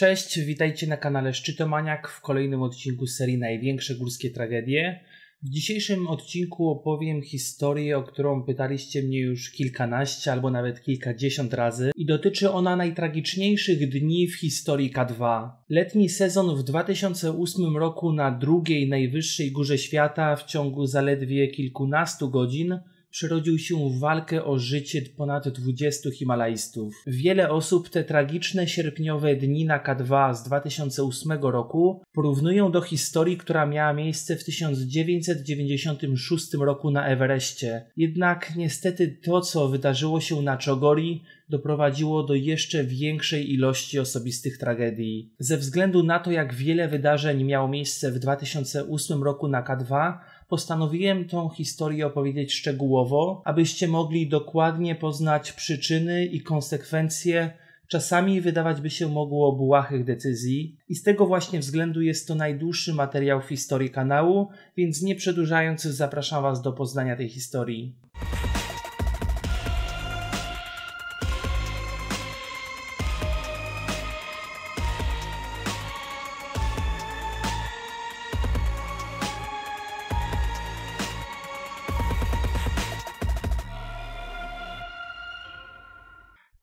Cześć, witajcie na kanale Szczytomaniak w kolejnym odcinku serii Największe górskie tragedie. W dzisiejszym odcinku opowiem historię, o którą pytaliście mnie już kilkanaście albo nawet kilkadziesiąt razy i dotyczy ona najtragiczniejszych dni w historii K2. Letni sezon w 2008 roku na drugiej najwyższej górze świata w ciągu zaledwie kilkunastu godzin przerodził się w walkę o życie ponad 20 Himalajstów. Wiele osób te tragiczne sierpniowe dni na K2 z 2008 roku porównują do historii, która miała miejsce w 1996 roku na Everestie. Jednak niestety to, co wydarzyło się na Czogori, doprowadziło do jeszcze większej ilości osobistych tragedii. Ze względu na to, jak wiele wydarzeń miało miejsce w 2008 roku na K2, postanowiłem tą historię opowiedzieć szczegółowo, abyście mogli dokładnie poznać przyczyny i konsekwencje czasami wydawać by się mogło błahych decyzji i z tego właśnie względu jest to najdłuższy materiał w historii kanału, więc nie przedłużając zapraszam Was do poznania tej historii.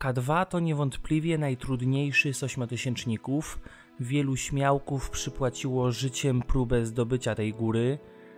K2 to niewątpliwie najtrudniejszy z ośmiotysięczników. Wielu śmiałków przypłaciło życiem próbę zdobycia tej góry.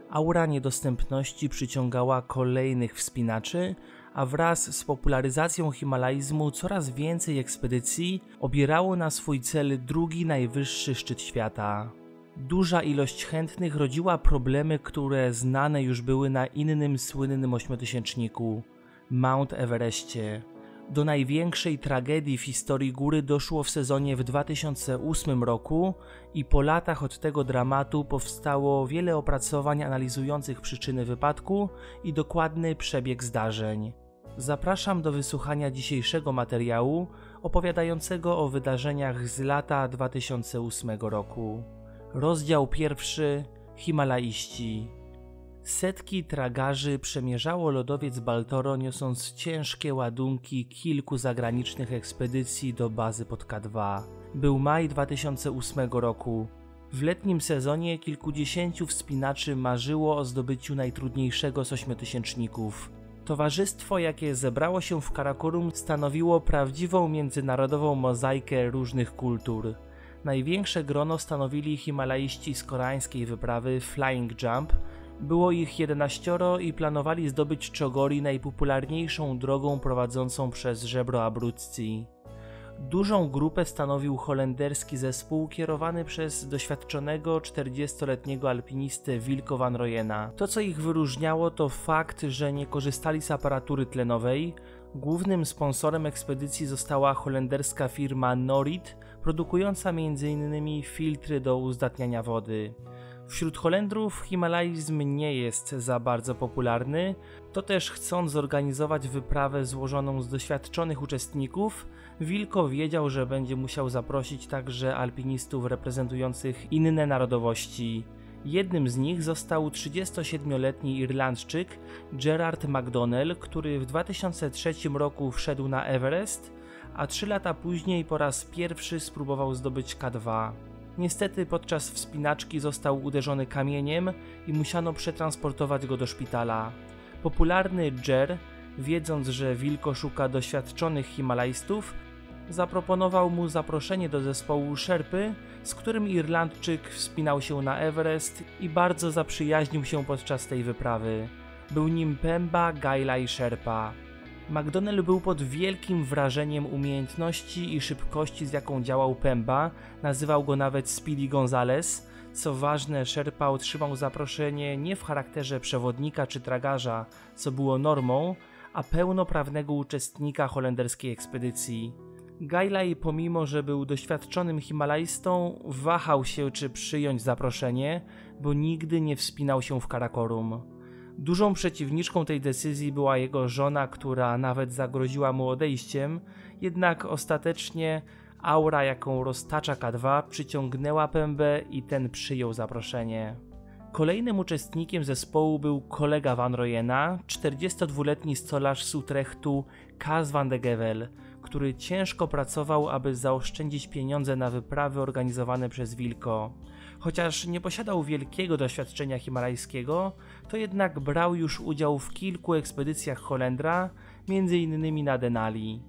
Aura niedostępności przyciągała kolejnych wspinaczy, a wraz z popularyzacją himalaizmu coraz więcej ekspedycji obierało na swój cel drugi najwyższy szczyt świata. Duża ilość chętnych rodziła problemy, które znane już były na innym słynnym ośmiotysięczniku Mount Everestie. Do największej tragedii w historii góry doszło w sezonie w 2008 roku i po latach od tego dramatu powstało wiele opracowań analizujących przyczyny wypadku i dokładny przebieg zdarzeń. Zapraszam do wysłuchania dzisiejszego materiału opowiadającego o wydarzeniach z lata 2008 roku. Rozdział pierwszy Himalaiści Setki tragarzy przemierzało lodowiec Baltoro, niosąc ciężkie ładunki kilku zagranicznych ekspedycji do bazy pod K2. Był maj 2008 roku. W letnim sezonie kilkudziesięciu wspinaczy marzyło o zdobyciu najtrudniejszego z ośmiotysięczników. Towarzystwo, jakie zebrało się w Karakorum, stanowiło prawdziwą międzynarodową mozaikę różnych kultur. Największe grono stanowili himalaiści z koreańskiej wyprawy Flying Jump, było ich 11 i planowali zdobyć Czogori najpopularniejszą drogą prowadzącą przez żebro Abruzzi. Dużą grupę stanowił holenderski zespół kierowany przez doświadczonego 40-letniego alpinistę Wilco van Royena. To co ich wyróżniało to fakt, że nie korzystali z aparatury tlenowej. Głównym sponsorem ekspedycji została holenderska firma Norit, produkująca m.in. filtry do uzdatniania wody. Wśród Holendrów himalaizm nie jest za bardzo popularny, to też chcąc zorganizować wyprawę złożoną z doświadczonych uczestników, Wilko wiedział, że będzie musiał zaprosić także alpinistów reprezentujących inne narodowości. Jednym z nich został 37-letni Irlandczyk Gerard McDonnell, który w 2003 roku wszedł na Everest, a trzy lata później po raz pierwszy spróbował zdobyć K2. Niestety podczas wspinaczki został uderzony kamieniem i musiano przetransportować go do szpitala. Popularny Jer, wiedząc, że Wilko szuka doświadczonych Himalajstów, zaproponował mu zaproszenie do zespołu Sherpy, z którym Irlandczyk wspinał się na Everest i bardzo zaprzyjaźnił się podczas tej wyprawy. Był nim Pemba Gailai Sherpa. McDonnell był pod wielkim wrażeniem umiejętności i szybkości, z jaką działał Pemba, nazywał go nawet Speedy Gonzales. Co ważne, Sherpa otrzymał zaproszenie nie w charakterze przewodnika czy tragarza, co było normą, a pełnoprawnego uczestnika holenderskiej ekspedycji. Gailai, pomimo że był doświadczonym Himalajstą, wahał się czy przyjąć zaproszenie, bo nigdy nie wspinał się w Karakorum. Dużą przeciwniczką tej decyzji była jego żona, która nawet zagroziła mu odejściem, jednak ostatecznie aura, jaką roztacza K2, przyciągnęła pębę i ten przyjął zaproszenie. Kolejnym uczestnikiem zespołu był kolega Van Royena, 42-letni stolarz z Utrechtu Kaz van de Gevel, który ciężko pracował, aby zaoszczędzić pieniądze na wyprawy organizowane przez Wilko. Chociaż nie posiadał wielkiego doświadczenia himalajskiego, to jednak brał już udział w kilku ekspedycjach Holendra, m.in. na Denali.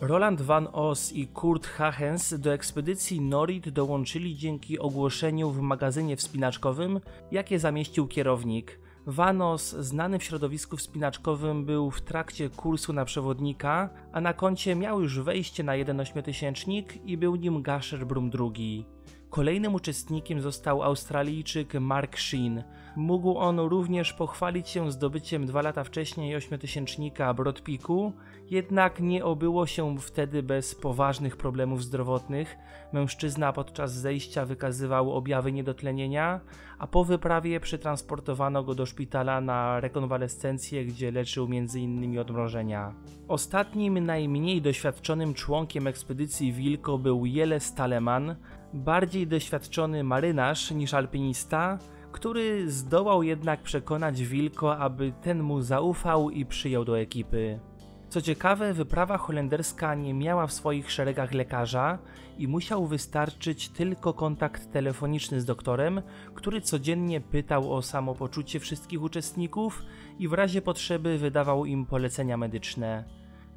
Roland van Os i Kurt Hachens do ekspedycji Norit dołączyli dzięki ogłoszeniu w magazynie wspinaczkowym, jakie zamieścił kierownik. Vanos, znany w środowisku wspinaczkowym, był w trakcie kursu na przewodnika, a na koncie miał już wejście na jeden ośmiotysięcznik i był nim Gasher Brum II. Kolejnym uczestnikiem został Australijczyk Mark Sheen. Mógł on również pochwalić się zdobyciem dwa lata wcześniej ośmiotysięcznika Broad Peaku, jednak nie obyło się wtedy bez poważnych problemów zdrowotnych. Mężczyzna podczas zejścia wykazywał objawy niedotlenienia, a po wyprawie przetransportowano go do szpitala na rekonwalescencję, gdzie leczył m.in. odmrożenia. Ostatnim, najmniej doświadczonym członkiem ekspedycji Wilko był Jele Staleman, bardziej doświadczony marynarz niż alpinista, który zdołał jednak przekonać Wilko, aby ten mu zaufał i przyjął do ekipy. Co ciekawe, wyprawa holenderska nie miała w swoich szeregach lekarza i musiał wystarczyć tylko kontakt telefoniczny z doktorem, który codziennie pytał o samopoczucie wszystkich uczestników i w razie potrzeby wydawał im polecenia medyczne.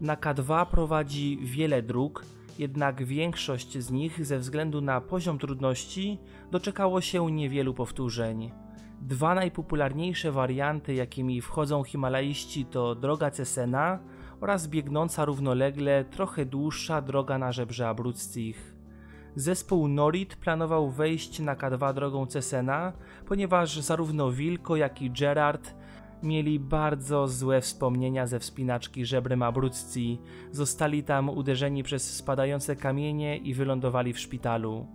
Na K2 prowadzi wiele dróg, jednak większość z nich ze względu na poziom trudności doczekało się niewielu powtórzeń. Dwa najpopularniejsze warianty, jakimi wchodzą Himalaiści, to droga Cesena oraz biegnąca równolegle trochę dłuższa droga na żebrze Abruzzich. Zespół Norit planował wejść na K2 drogą Cesena, ponieważ zarówno Wilko, jak i Gerard mieli bardzo złe wspomnienia ze wspinaczki żebrem Abruzzi. Zostali tam uderzeni przez spadające kamienie i wylądowali w szpitalu.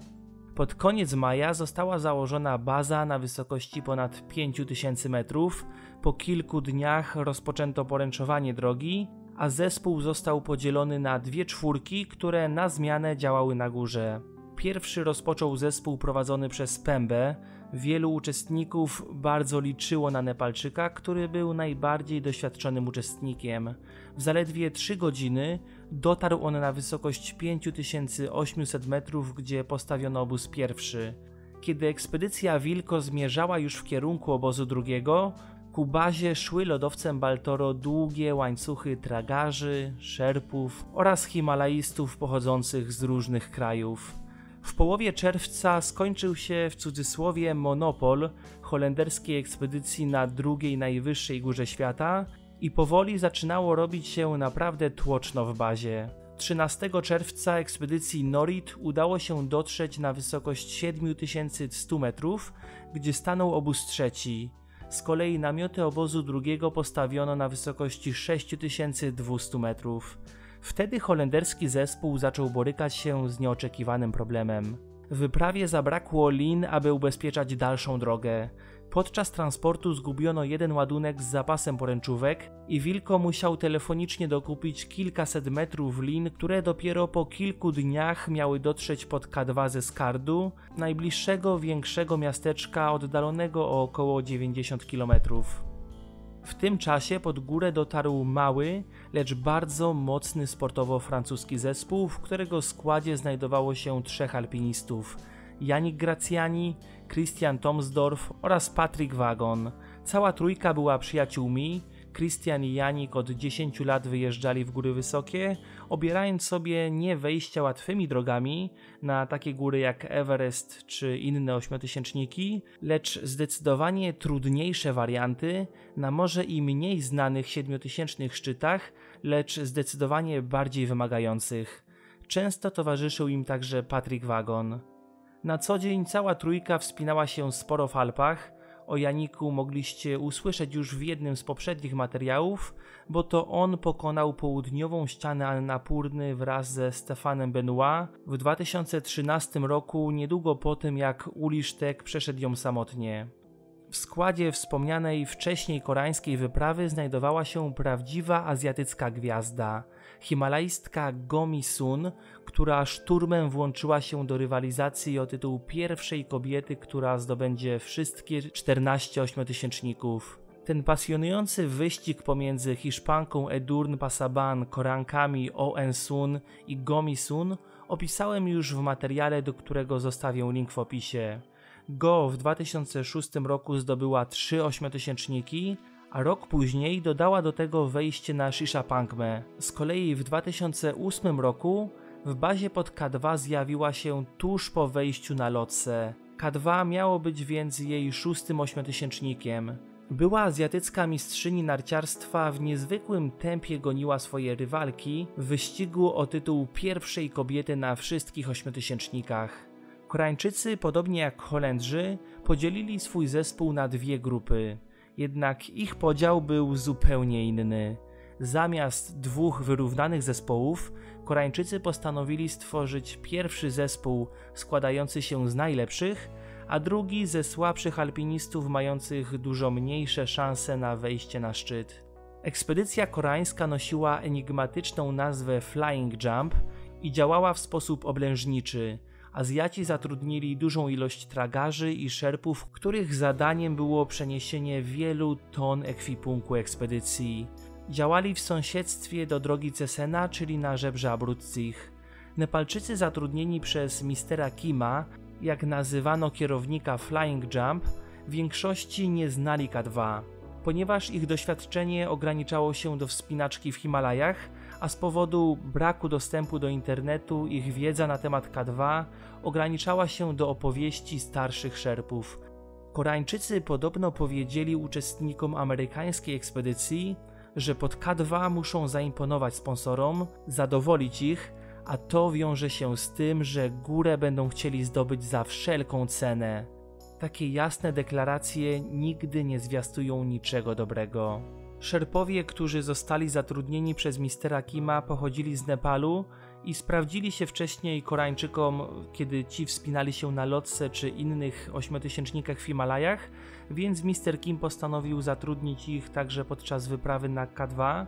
Pod koniec maja została założona baza na wysokości ponad 5000 metrów. Po kilku dniach rozpoczęto poręczowanie drogi, a zespół został podzielony na dwie czwórki, które na zmianę działały na górze. Pierwszy rozpoczął zespół prowadzony przez Pembę. Wielu uczestników bardzo liczyło na Nepalczyka, który był najbardziej doświadczonym uczestnikiem. W zaledwie 3 godziny dotarł on na wysokość 5800 metrów, gdzie postawiono obóz pierwszy. Kiedy ekspedycja Wilko zmierzała już w kierunku obozu drugiego, ku bazie szły lodowcem Baltoro długie łańcuchy tragarzy, szerpów oraz himalaistów pochodzących z różnych krajów. W połowie czerwca skończył się w cudzysłowie monopol holenderskiej ekspedycji na drugiej najwyższej górze świata i powoli zaczynało robić się naprawdę tłoczno w bazie. 13 czerwca ekspedycji Norit udało się dotrzeć na wysokość 7100 metrów, gdzie stanął obóz trzeci. Z kolei namioty obozu drugiego postawiono na wysokości 6200 metrów. Wtedy holenderski zespół zaczął borykać się z nieoczekiwanym problemem. Wyprawie zabrakło lin, aby ubezpieczać dalszą drogę. Podczas transportu zgubiono jeden ładunek z zapasem poręczówek i Wilko musiał telefonicznie dokupić kilkaset metrów lin, które dopiero po kilku dniach miały dotrzeć pod K2 ze Skardu, najbliższego większego miasteczka oddalonego o około 90 kilometrów. W tym czasie pod górę dotarł mały, lecz bardzo mocny sportowo francuski zespół, w którego składzie znajdowało się trzech alpinistów: Janik Graciani, Christian Tomsdorf oraz Patrick Wagon. Cała trójka była przyjaciółmi, Christian i Janik od 10 lat wyjeżdżali w góry wysokie, obierając sobie nie wejścia łatwymi drogami na takie góry jak Everest czy inne ośmiotysięczniki, lecz zdecydowanie trudniejsze warianty na może i mniej znanych siedmiotysięcznych szczytach, lecz zdecydowanie bardziej wymagających. Często towarzyszył im także Patrick Wagon. Na co dzień cała trójka wspinała się sporo w Alpach, o Janiku mogliście usłyszeć już w jednym z poprzednich materiałów, bo to on pokonał południową ścianę Annapurny wraz ze Stefanem Benoit w 2013 roku, niedługo po tym jak Ulisztek przeszedł ją samotnie. W składzie wspomnianej wcześniej koreańskiej wyprawy znajdowała się prawdziwa azjatycka gwiazda, himalajstka Gomi Sun, która szturmem włączyła się do rywalizacji o tytuł pierwszej kobiety, która zdobędzie wszystkie 14 ośmiotysięczników. Ten pasjonujący wyścig pomiędzy Hiszpanką Edurn Pasaban, Korankami O-Ensun i Gomi-sun opisałem już w materiale, do którego zostawię link w opisie. Go w 2006 roku zdobyła trzy ośmiotysięczniki, a rok później dodała do tego wejście na Shisha Punkme. Z kolei w 2008 roku w bazie pod K2 zjawiła się tuż po wejściu na lotse. K2 miało być więc jej szóstym ośmiotysięcznikiem. Była azjatycka mistrzyni narciarstwa w niezwykłym tempie goniła swoje rywalki w wyścigu o tytuł pierwszej kobiety na wszystkich ośmiotysięcznikach. Koreańczycy, podobnie jak Holendrzy, podzielili swój zespół na dwie grupy. Jednak ich podział był zupełnie inny. Zamiast dwóch wyrównanych zespołów, Koreańczycy postanowili stworzyć pierwszy zespół składający się z najlepszych, a drugi ze słabszych alpinistów mających dużo mniejsze szanse na wejście na szczyt. Ekspedycja koreańska nosiła enigmatyczną nazwę Flying Jump i działała w sposób oblężniczy. Azjaci zatrudnili dużą ilość tragarzy i szerpów, których zadaniem było przeniesienie wielu ton ekwipunku ekspedycji. Działali w sąsiedztwie do drogi Cesena, czyli na żebrze Abruzzich. Nepalczycy zatrudnieni przez mistera Kima, jak nazywano kierownika Flying Jump, w większości nie znali K2. Ponieważ ich doświadczenie ograniczało się do wspinaczki w Himalajach, a z powodu braku dostępu do internetu ich wiedza na temat K2 ograniczała się do opowieści starszych szerpów. Koreańczycy podobno powiedzieli uczestnikom amerykańskiej ekspedycji, że pod K2 muszą zaimponować sponsorom, zadowolić ich, a to wiąże się z tym, że górę będą chcieli zdobyć za wszelką cenę. Takie jasne deklaracje nigdy nie zwiastują niczego dobrego. Szerpowie, którzy zostali zatrudnieni przez mistera Kima, pochodzili z Nepalu i sprawdzili się wcześniej Koreańczykom, kiedy ci wspinali się na Lotse czy innych ośmiotysięcznikach w Himalajach, więc Mr. Kim postanowił zatrudnić ich także podczas wyprawy na K2,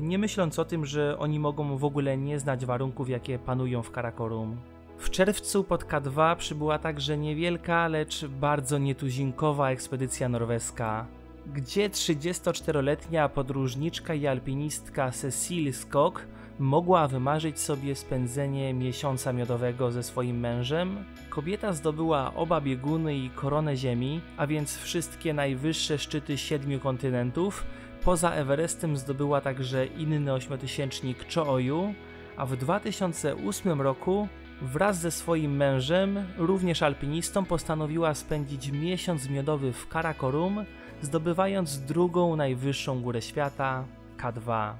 nie myśląc o tym, że oni mogą w ogóle nie znać warunków, jakie panują w Karakorum. W czerwcu pod K2 przybyła także niewielka, lecz bardzo nietuzinkowa ekspedycja norweska, gdzie 34-letnia podróżniczka i alpinistka Cecile Skok mogła wymarzyć sobie spędzenie miesiąca miodowego ze swoim mężem, kobieta zdobyła oba bieguny i koronę Ziemi, a więc wszystkie najwyższe szczyty siedmiu kontynentów. Poza Everestem zdobyła także inny ośmiotysięcznik Chooyu, a w 2008 roku wraz ze swoim mężem, również alpinistą, postanowiła spędzić miesiąc miodowy w Karakorum, zdobywając drugą najwyższą górę świata K2.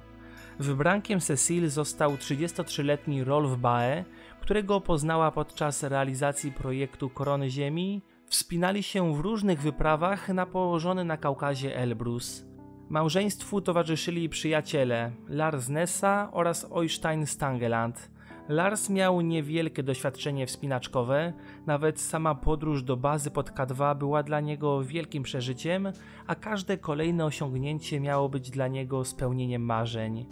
Wybrankiem Cecil został 33-letni Rolf Bae, którego poznała podczas realizacji projektu Korony Ziemi. Wspinali się w różnych wyprawach na położony na Kaukazie Elbrus. Małżeństwu towarzyszyli przyjaciele Lars Nessa oraz Oystein Stangeland. Lars miał niewielkie doświadczenie wspinaczkowe, nawet sama podróż do bazy pod K2 była dla niego wielkim przeżyciem, a każde kolejne osiągnięcie miało być dla niego spełnieniem marzeń.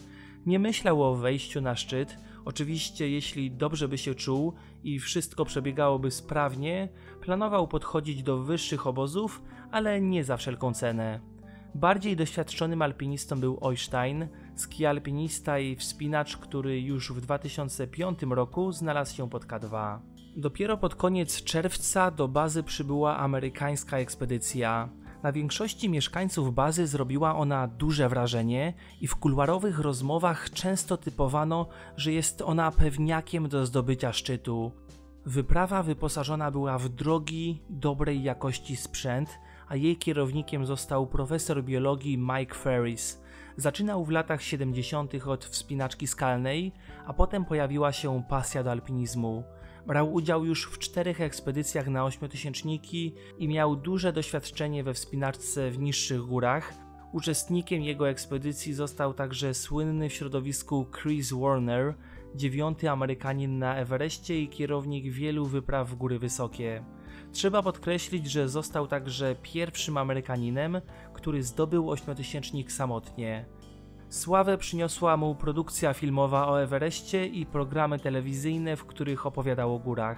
Nie myślał o wejściu na szczyt, oczywiście jeśli dobrze by się czuł i wszystko przebiegałoby sprawnie, planował podchodzić do wyższych obozów, ale nie za wszelką cenę. Bardziej doświadczonym alpinistą był Oystein, skialpinista i wspinacz, który już w 2005 roku znalazł się pod K2. Dopiero pod koniec czerwca do bazy przybyła amerykańska ekspedycja. Na większości mieszkańców bazy zrobiła ona duże wrażenie i w kuluarowych rozmowach często typowano, że jest ona pewniakiem do zdobycia szczytu. Wyprawa wyposażona była w drogi, dobrej jakości sprzęt, a jej kierownikiem został profesor biologii Mike Ferris. Zaczynał w latach 70. od wspinaczki skalnej, a potem pojawiła się pasja do alpinizmu. Brał udział już w czterech ekspedycjach na ośmiotysięczniki i miał duże doświadczenie we wspinaczce w niższych górach. Uczestnikiem jego ekspedycji został także słynny w środowisku Chris Warner, dziewiąty Amerykanin na Everestie i kierownik wielu wypraw w góry wysokie. Trzeba podkreślić, że został także pierwszym Amerykaninem, który zdobył ośmiotysięcznik samotnie. Sławę przyniosła mu produkcja filmowa o Everestie i programy telewizyjne, w których opowiadał o górach.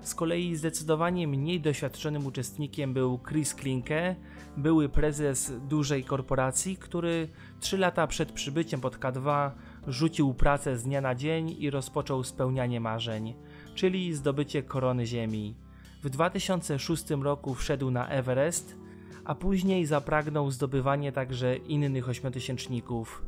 Z kolei zdecydowanie mniej doświadczonym uczestnikiem był Chris Klinke, były prezes dużej korporacji, który 3 lata przed przybyciem pod K2 rzucił pracę z dnia na dzień i rozpoczął spełnianie marzeń, czyli zdobycie korony Ziemi. W 2006 roku wszedł na Everest, a później zapragnął zdobywanie także innych ośmiotysięczników.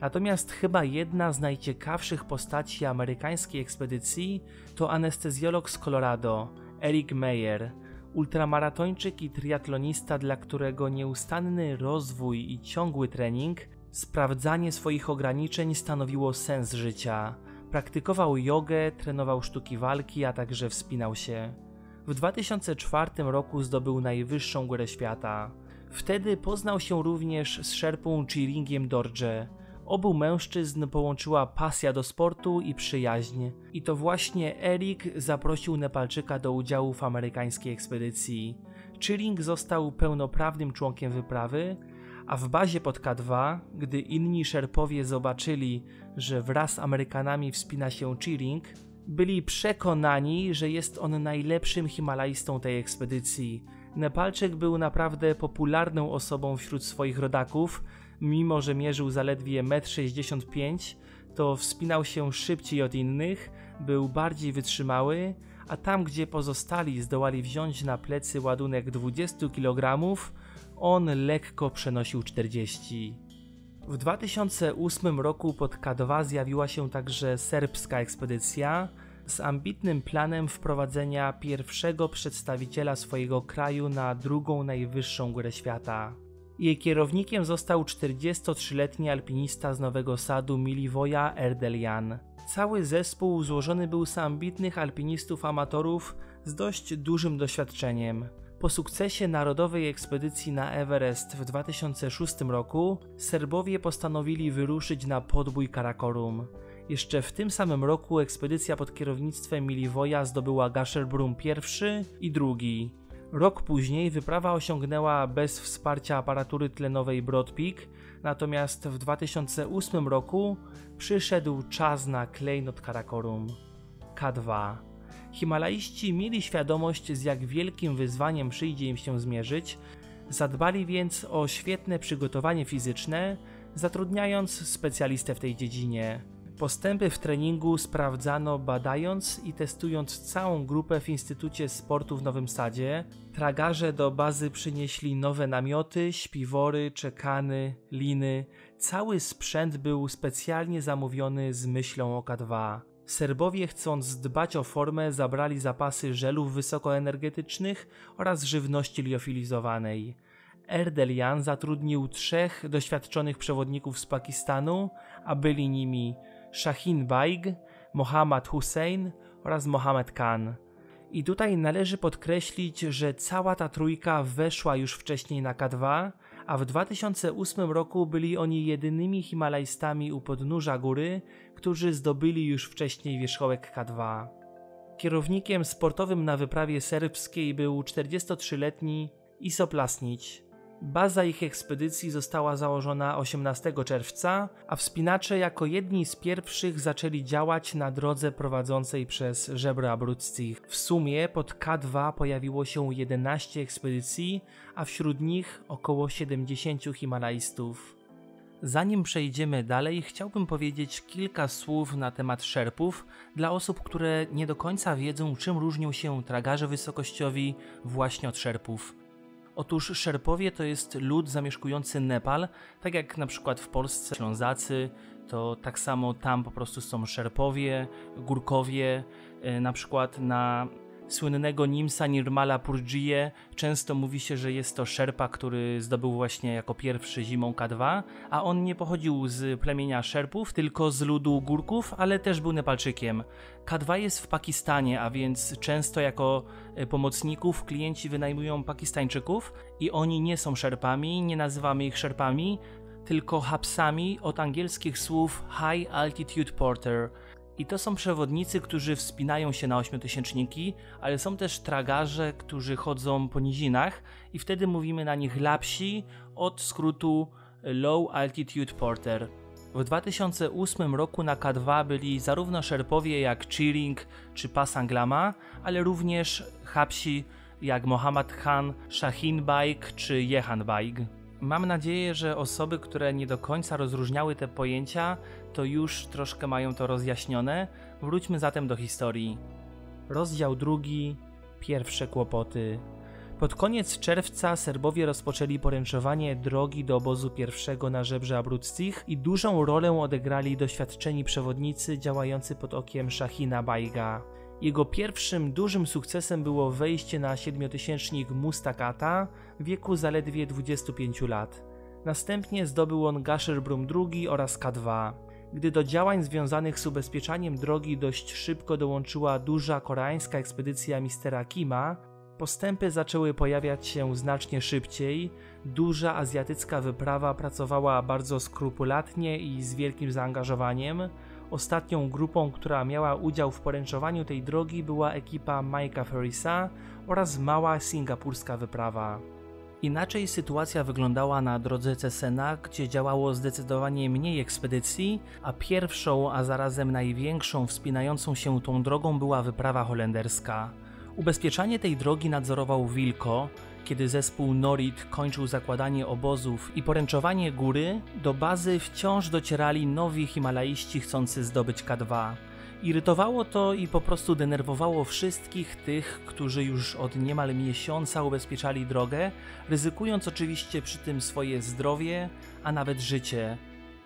Natomiast chyba jedna z najciekawszych postaci amerykańskiej ekspedycji to anestezjolog z Colorado, Eric Meyer, ultramaratończyk i triatlonista, dla którego nieustanny rozwój i ciągły trening, sprawdzanie swoich ograniczeń stanowiło sens życia. Praktykował jogę, trenował sztuki walki, a także wspinał się. W 2004 roku zdobył najwyższą górę świata. Wtedy poznał się również z szerpą Chiringiem Dorje, Obu mężczyzn połączyła pasja do sportu i przyjaźń. I to właśnie Erik zaprosił Nepalczyka do udziału w amerykańskiej ekspedycji. Chilling został pełnoprawnym członkiem wyprawy, a w bazie pod K2, gdy inni szerpowie zobaczyli, że wraz z Amerykanami wspina się Chilling, byli przekonani, że jest on najlepszym Himalajstą tej ekspedycji. Nepalczyk był naprawdę popularną osobą wśród swoich rodaków, mimo że mierzył zaledwie 1,65 m, to wspinał się szybciej od innych, był bardziej wytrzymały, a tam gdzie pozostali zdołali wziąć na plecy ładunek 20 kg, on lekko przenosił 40. W 2008 roku pod K2 zjawiła się także serbska ekspedycja z ambitnym planem wprowadzenia pierwszego przedstawiciela swojego kraju na drugą najwyższą górę świata. Jej kierownikiem został 43-letni alpinista z Nowego Sadu Milivoja Erdelian. Cały zespół złożony był z ambitnych alpinistów amatorów z dość dużym doświadczeniem. Po sukcesie narodowej ekspedycji na Everest w 2006 roku Serbowie postanowili wyruszyć na podbój Karakorum. Jeszcze w tym samym roku ekspedycja pod kierownictwem Milivoja zdobyła Gasherbrum I i II. Rok później wyprawa osiągnęła bez wsparcia aparatury tlenowej Broad Peak, natomiast w 2008 roku przyszedł czas na klejnot Karakorum K2. Himalaiści mieli świadomość, z jak wielkim wyzwaniem przyjdzie im się zmierzyć, zadbali więc o świetne przygotowanie fizyczne, zatrudniając specjalistę w tej dziedzinie. Postępy w treningu sprawdzano badając i testując całą grupę w Instytucie Sportu w Nowym Sadzie. Tragarze do bazy przynieśli nowe namioty, śpiwory, czekany, liny. Cały sprzęt był specjalnie zamówiony z myślą o K2. Serbowie, chcąc dbać o formę, zabrali zapasy żelów wysokoenergetycznych oraz żywności liofilizowanej. Erdelian zatrudnił trzech doświadczonych przewodników z Pakistanu, a byli nimi Shahin Baig, Mohammad Hussein oraz Mohammed Khan. I tutaj należy podkreślić, że cała ta trójka weszła już wcześniej na K2, a w 2008 roku byli oni jedynymi Himalajstami u podnóża góry, którzy zdobyli już wcześniej wierzchołek K2. Kierownikiem sportowym na wyprawie serbskiej był 43-letni Isoplasnić, Baza ich ekspedycji została założona 18 czerwca, a wspinacze jako jedni z pierwszych zaczęli działać na drodze prowadzącej przez żebra Abruzzich. W sumie pod K2 pojawiło się 11 ekspedycji, a wśród nich około 70 Himalajstów. Zanim przejdziemy dalej, chciałbym powiedzieć kilka słów na temat szerpów dla osób, które nie do końca wiedzą, czym różnią się tragarze wysokościowi właśnie od szerpów. Otóż Szerpowie to jest lud zamieszkujący Nepal, tak jak na przykład w Polsce Ślązacy, to tak samo tam po prostu są Szerpowie, Górkowie, e, na przykład na słynnego Nimsa Nirmala Purjie często mówi się, że jest to szerpa, który zdobył właśnie jako pierwszy zimą K2, a on nie pochodził z plemienia szerpów, tylko z ludu górków, ale też był Nepalczykiem. K2 jest w Pakistanie, a więc często jako e, pomocników klienci wynajmują Pakistańczyków i oni nie są szerpami, nie nazywamy ich szerpami, tylko hapsami od angielskich słów High Altitude Porter – i to są przewodnicy, którzy wspinają się na ośmiotysięczniki, ale są też tragarze, którzy chodzą po nizinach i wtedy mówimy na nich lapsi od skrótu Low Altitude Porter. W 2008 roku na K2 byli zarówno szerpowie jak Cheering czy Pasang Lama, ale również hapsi jak Mohammad Khan, Shahin Baik czy Jehan Baik. Mam nadzieję, że osoby, które nie do końca rozróżniały te pojęcia, to już troszkę mają to rozjaśnione. Wróćmy zatem do historii. Rozdział drugi. Pierwsze kłopoty. Pod koniec czerwca Serbowie rozpoczęli poręczowanie drogi do obozu pierwszego na żebrze Abruzzich i dużą rolę odegrali doświadczeni przewodnicy działający pod okiem Shahina Bajga. Jego pierwszym dużym sukcesem było wejście na siedmiotysięcznik Mustakata w wieku zaledwie 25 lat. Następnie zdobył on Gasherbrum II oraz K2. Gdy do działań związanych z ubezpieczaniem drogi dość szybko dołączyła duża koreańska ekspedycja Mistera Kima, postępy zaczęły pojawiać się znacznie szybciej. Duża azjatycka wyprawa pracowała bardzo skrupulatnie i z wielkim zaangażowaniem. Ostatnią grupą, która miała udział w poręczowaniu tej drogi była ekipa Mike'a Ferrisa oraz mała singapurska wyprawa. Inaczej sytuacja wyglądała na drodze Cesena, gdzie działało zdecydowanie mniej ekspedycji, a pierwszą, a zarazem największą wspinającą się tą drogą była wyprawa holenderska. Ubezpieczanie tej drogi nadzorował Wilko, kiedy zespół Norit kończył zakładanie obozów i poręczowanie góry, do bazy wciąż docierali nowi Himalaiści chcący zdobyć K2. Irytowało to i po prostu denerwowało wszystkich tych, którzy już od niemal miesiąca ubezpieczali drogę, ryzykując oczywiście przy tym swoje zdrowie, a nawet życie.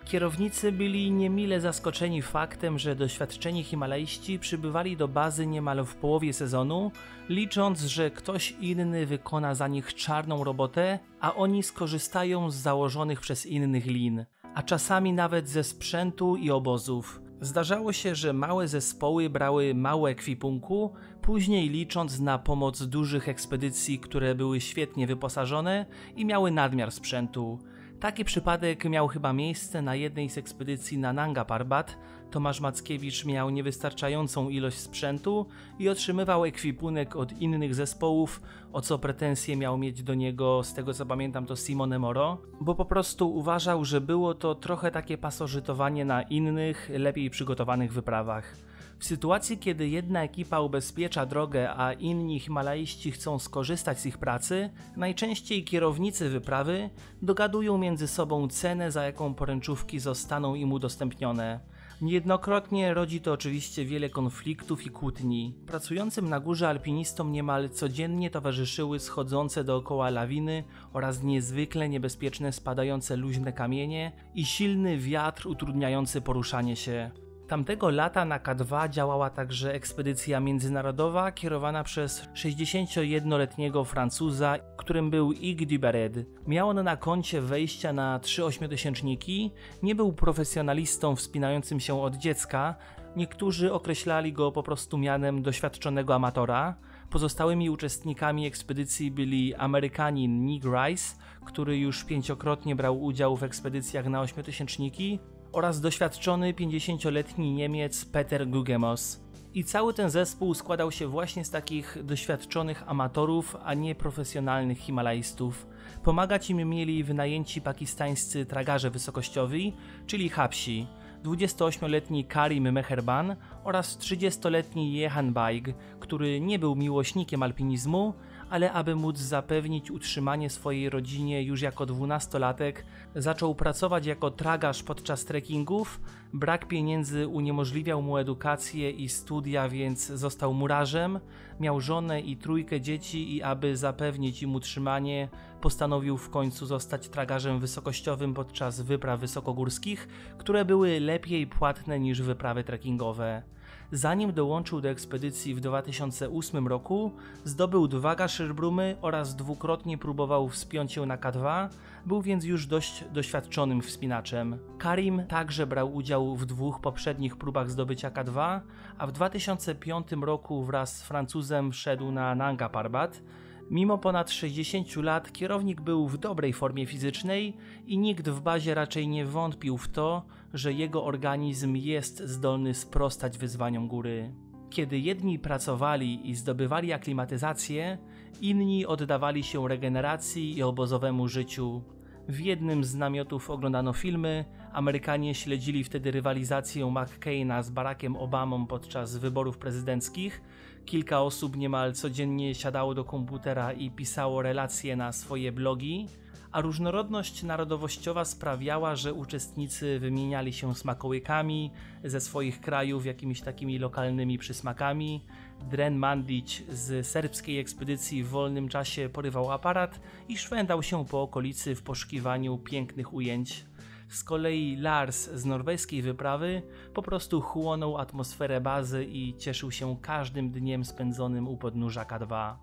Kierownicy byli niemile zaskoczeni faktem, że doświadczeni Himalaiści przybywali do bazy niemal w połowie sezonu, licząc, że ktoś inny wykona za nich czarną robotę, a oni skorzystają z założonych przez innych lin, a czasami nawet ze sprzętu i obozów. Zdarzało się, że małe zespoły brały mało ekwipunku, później licząc na pomoc dużych ekspedycji, które były świetnie wyposażone i miały nadmiar sprzętu. Taki przypadek miał chyba miejsce na jednej z ekspedycji na Nanga Parbat. Tomasz Mackiewicz miał niewystarczającą ilość sprzętu i otrzymywał ekwipunek od innych zespołów, o co pretensje miał mieć do niego, z tego co pamiętam, to Simone Moro, bo po prostu uważał, że było to trochę takie pasożytowanie na innych, lepiej przygotowanych wyprawach. W sytuacji, kiedy jedna ekipa ubezpiecza drogę, a inni Himalaiści chcą skorzystać z ich pracy, najczęściej kierownicy wyprawy dogadują między sobą cenę, za jaką poręczówki zostaną im udostępnione. Niejednokrotnie rodzi to oczywiście wiele konfliktów i kłótni. Pracującym na górze alpinistom niemal codziennie towarzyszyły schodzące dookoła lawiny oraz niezwykle niebezpieczne spadające luźne kamienie i silny wiatr utrudniający poruszanie się. Tamtego lata na K2 działała także ekspedycja międzynarodowa kierowana przez 61-letniego Francuza, którym był Ig Dubared. Miał on na koncie wejścia na trzy ośmiotysięczniki, nie był profesjonalistą wspinającym się od dziecka, niektórzy określali go po prostu mianem doświadczonego amatora. Pozostałymi uczestnikami ekspedycji byli Amerykanin Nick Rice, który już pięciokrotnie brał udział w ekspedycjach na ośmiotysięczniki, oraz doświadczony 50-letni Niemiec Peter Gugemos. I cały ten zespół składał się właśnie z takich doświadczonych amatorów, a nie profesjonalnych himalajstów. Pomagać im mieli wynajęci pakistańscy tragarze wysokościowi, czyli Hapsi, 28-letni Karim Meherban oraz 30-letni Jehan Baig, który nie był miłośnikiem alpinizmu, ale aby móc zapewnić utrzymanie swojej rodzinie już jako dwunastolatek, zaczął pracować jako tragarz podczas trekkingów. Brak pieniędzy uniemożliwiał mu edukację i studia, więc został murarzem. Miał żonę i trójkę dzieci i aby zapewnić im utrzymanie, postanowił w końcu zostać tragarzem wysokościowym podczas wypraw wysokogórskich, które były lepiej płatne niż wyprawy trekkingowe. Zanim dołączył do ekspedycji w 2008 roku, zdobył dwa Gasherbrumy oraz dwukrotnie próbował wspiąć się na K2, był więc już dość doświadczonym wspinaczem. Karim także brał udział w dwóch poprzednich próbach zdobycia K2, a w 2005 roku wraz z Francuzem szedł na Nanga Parbat, Mimo ponad 60 lat kierownik był w dobrej formie fizycznej i nikt w bazie raczej nie wątpił w to, że jego organizm jest zdolny sprostać wyzwaniom góry. Kiedy jedni pracowali i zdobywali aklimatyzację, inni oddawali się regeneracji i obozowemu życiu. W jednym z namiotów oglądano filmy, Amerykanie śledzili wtedy rywalizację McCaina z Barackiem Obamą podczas wyborów prezydenckich. Kilka osób niemal codziennie siadało do komputera i pisało relacje na swoje blogi a różnorodność narodowościowa sprawiała, że uczestnicy wymieniali się smakołykami ze swoich krajów, jakimiś takimi lokalnymi przysmakami. Dren Mandić z serbskiej ekspedycji w wolnym czasie porywał aparat i szwendał się po okolicy w poszukiwaniu pięknych ujęć. Z kolei Lars z norweskiej wyprawy po prostu chłonął atmosferę bazy i cieszył się każdym dniem spędzonym u podnóża K2.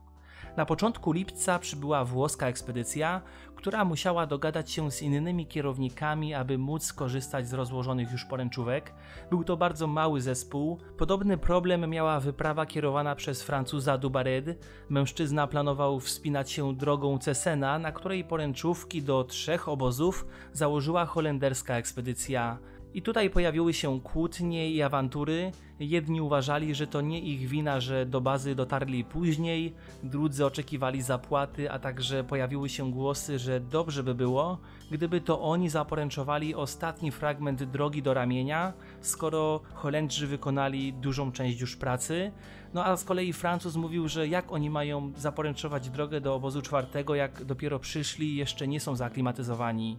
Na początku lipca przybyła włoska ekspedycja, która musiała dogadać się z innymi kierownikami, aby móc skorzystać z rozłożonych już poręczówek. Był to bardzo mały zespół. Podobny problem miała wyprawa kierowana przez Francuza Dubared. Mężczyzna planował wspinać się drogą Cesena, na której poręczówki do trzech obozów założyła holenderska ekspedycja. I tutaj pojawiły się kłótnie i awantury. Jedni uważali, że to nie ich wina, że do bazy dotarli później, drudzy oczekiwali zapłaty, a także pojawiły się głosy, że dobrze by było, gdyby to oni zaporęczowali ostatni fragment drogi do ramienia, skoro Holendrzy wykonali dużą część już pracy. No a z kolei Francuz mówił, że jak oni mają zaporęczować drogę do obozu czwartego, jak dopiero przyszli i jeszcze nie są zaklimatyzowani.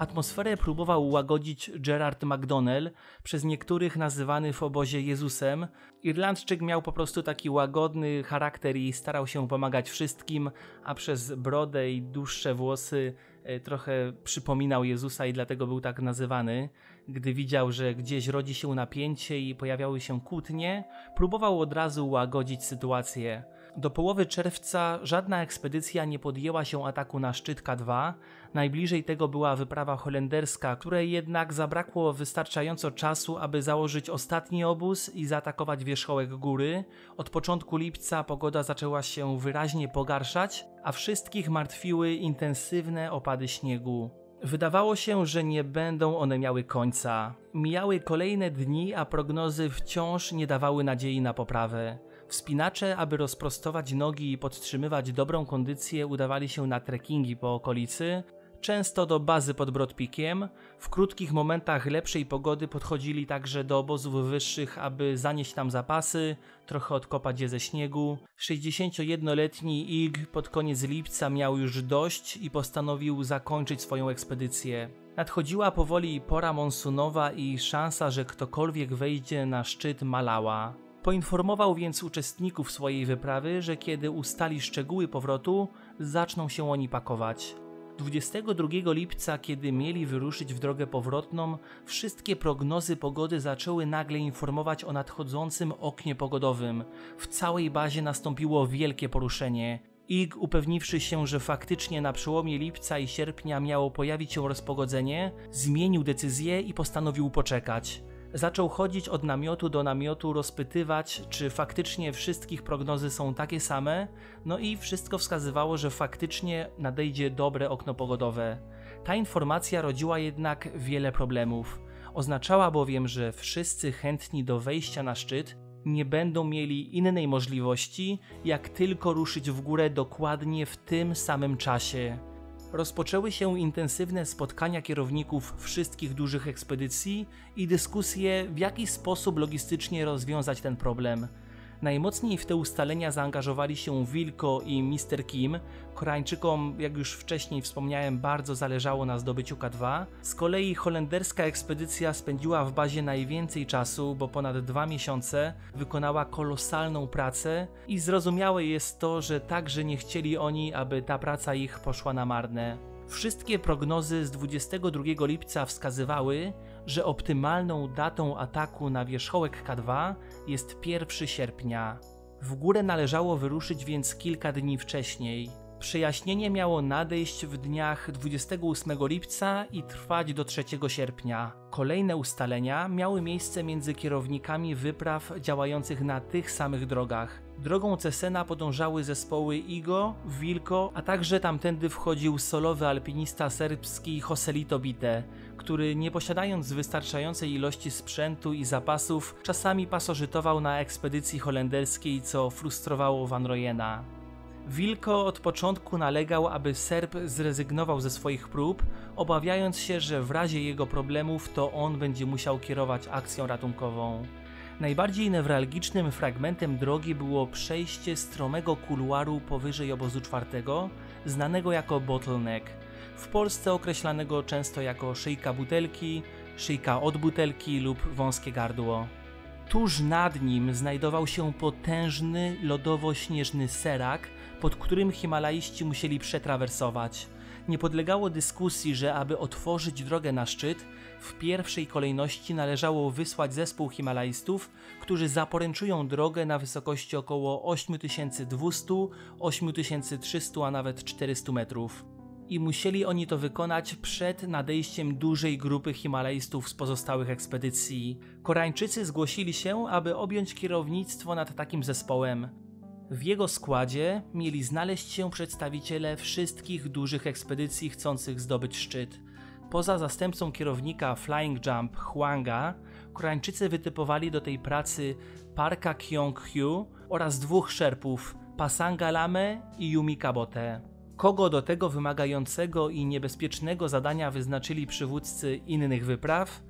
Atmosferę próbował łagodzić Gerard McDonnell, przez niektórych nazywany w obozie Jezusem. Irlandczyk miał po prostu taki łagodny charakter i starał się pomagać wszystkim, a przez brodę i dłuższe włosy e, trochę przypominał Jezusa i dlatego był tak nazywany. Gdy widział, że gdzieś rodzi się napięcie i pojawiały się kłótnie, próbował od razu łagodzić sytuację. Do połowy czerwca żadna ekspedycja nie podjęła się ataku na szczyt K2. Najbliżej tego była wyprawa holenderska, której jednak zabrakło wystarczająco czasu, aby założyć ostatni obóz i zaatakować wierzchołek góry. Od początku lipca pogoda zaczęła się wyraźnie pogarszać, a wszystkich martwiły intensywne opady śniegu. Wydawało się, że nie będą one miały końca. Mijały kolejne dni, a prognozy wciąż nie dawały nadziei na poprawę. Wspinacze, aby rozprostować nogi i podtrzymywać dobrą kondycję, udawali się na trekkingi po okolicy, często do bazy pod Brodpikiem. W krótkich momentach lepszej pogody podchodzili także do obozów wyższych, aby zanieść tam zapasy, trochę odkopać je ze śniegu. 61-letni Ig pod koniec lipca miał już dość i postanowił zakończyć swoją ekspedycję. Nadchodziła powoli pora monsunowa i szansa, że ktokolwiek wejdzie na szczyt malała. Poinformował więc uczestników swojej wyprawy, że kiedy ustali szczegóły powrotu, zaczną się oni pakować. 22 lipca, kiedy mieli wyruszyć w drogę powrotną, wszystkie prognozy pogody zaczęły nagle informować o nadchodzącym oknie pogodowym. W całej bazie nastąpiło wielkie poruszenie. Ig, upewniwszy się, że faktycznie na przełomie lipca i sierpnia miało pojawić się rozpogodzenie, zmienił decyzję i postanowił poczekać. Zaczął chodzić od namiotu do namiotu, rozpytywać, czy faktycznie wszystkich prognozy są takie same, no i wszystko wskazywało, że faktycznie nadejdzie dobre okno pogodowe. Ta informacja rodziła jednak wiele problemów. Oznaczała bowiem, że wszyscy chętni do wejścia na szczyt nie będą mieli innej możliwości, jak tylko ruszyć w górę dokładnie w tym samym czasie rozpoczęły się intensywne spotkania kierowników wszystkich dużych ekspedycji i dyskusje, w jaki sposób logistycznie rozwiązać ten problem. Najmocniej w te ustalenia zaangażowali się Wilko i Mr. Kim. Koreańczykom, jak już wcześniej wspomniałem, bardzo zależało na zdobyciu K2. Z kolei holenderska ekspedycja spędziła w bazie najwięcej czasu, bo ponad dwa miesiące wykonała kolosalną pracę i zrozumiałe jest to, że także nie chcieli oni, aby ta praca ich poszła na marne. Wszystkie prognozy z 22 lipca wskazywały, że optymalną datą ataku na wierzchołek K2 jest 1 sierpnia. W górę należało wyruszyć więc kilka dni wcześniej. Przejaśnienie miało nadejść w dniach 28 lipca i trwać do 3 sierpnia. Kolejne ustalenia miały miejsce między kierownikami wypraw działających na tych samych drogach. Drogą Cesena podążały zespoły Igo, Wilko, a także tamtędy wchodził solowy alpinista serbski Joselito Bite, który nie posiadając wystarczającej ilości sprzętu i zapasów, czasami pasożytował na ekspedycji holenderskiej, co frustrowało Van Royena. Wilko od początku nalegał, aby Serb zrezygnował ze swoich prób, obawiając się, że w razie jego problemów to on będzie musiał kierować akcją ratunkową. Najbardziej newralgicznym fragmentem drogi było przejście stromego kuluaru powyżej obozu czwartego, znanego jako bottleneck, w Polsce określanego często jako szyjka butelki, szyjka od butelki lub wąskie gardło. Tuż nad nim znajdował się potężny lodowo-śnieżny serak, pod którym Himalaiści musieli przetrawersować. Nie podlegało dyskusji, że aby otworzyć drogę na szczyt, w pierwszej kolejności należało wysłać zespół Himalajstów, którzy zaporęczują drogę na wysokości około 8200-8300, a nawet 400 metrów. I musieli oni to wykonać przed nadejściem dużej grupy Himalajstów z pozostałych ekspedycji. Koreańczycy zgłosili się, aby objąć kierownictwo nad takim zespołem. W jego składzie mieli znaleźć się przedstawiciele wszystkich dużych ekspedycji chcących zdobyć szczyt. Poza zastępcą kierownika Flying Jump Huanga, Koreańczycy wytypowali do tej pracy Parka Kyung-hyu oraz dwóch szerpów Pasanga Lame i Yumi Kabote. Kogo do tego wymagającego i niebezpiecznego zadania wyznaczyli przywódcy innych wypraw?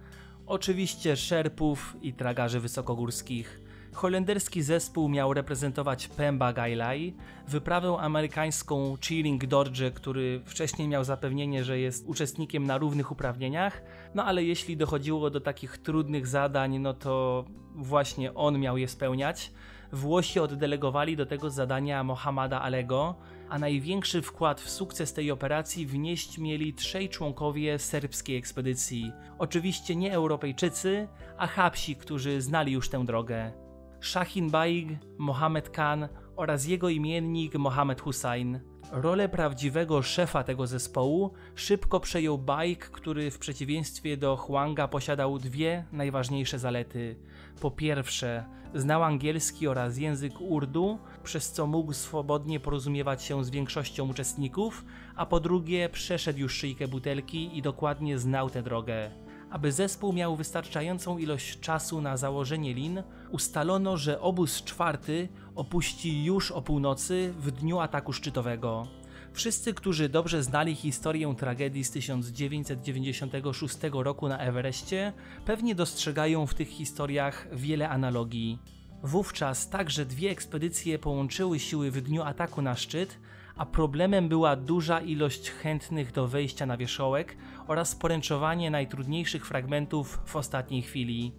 Oczywiście szerpów i tragarzy wysokogórskich. Holenderski zespół miał reprezentować Pemba Gailai, wyprawę amerykańską Chilling Dorje, który wcześniej miał zapewnienie, że jest uczestnikiem na równych uprawnieniach, no ale jeśli dochodziło do takich trudnych zadań, no to właśnie on miał je spełniać. Włosi oddelegowali do tego zadania Mohammada Alego, a największy wkład w sukces tej operacji wnieść mieli trzej członkowie serbskiej ekspedycji. Oczywiście nie Europejczycy, a Habsi, którzy znali już tę drogę. Shahin Baig, Mohamed Khan oraz jego imiennik Mohamed Hussein. Rolę prawdziwego szefa tego zespołu szybko przejął Baik, który w przeciwieństwie do Huanga posiadał dwie najważniejsze zalety. Po pierwsze, znał angielski oraz język urdu, przez co mógł swobodnie porozumiewać się z większością uczestników, a po drugie, przeszedł już szyjkę butelki i dokładnie znał tę drogę. Aby zespół miał wystarczającą ilość czasu na założenie lin, ustalono, że obóz czwarty opuści już o północy w dniu ataku szczytowego. Wszyscy, którzy dobrze znali historię tragedii z 1996 roku na Everestie, pewnie dostrzegają w tych historiach wiele analogii. Wówczas także dwie ekspedycje połączyły siły w dniu ataku na szczyt, a problemem była duża ilość chętnych do wejścia na wierzchołek oraz poręczowanie najtrudniejszych fragmentów w ostatniej chwili.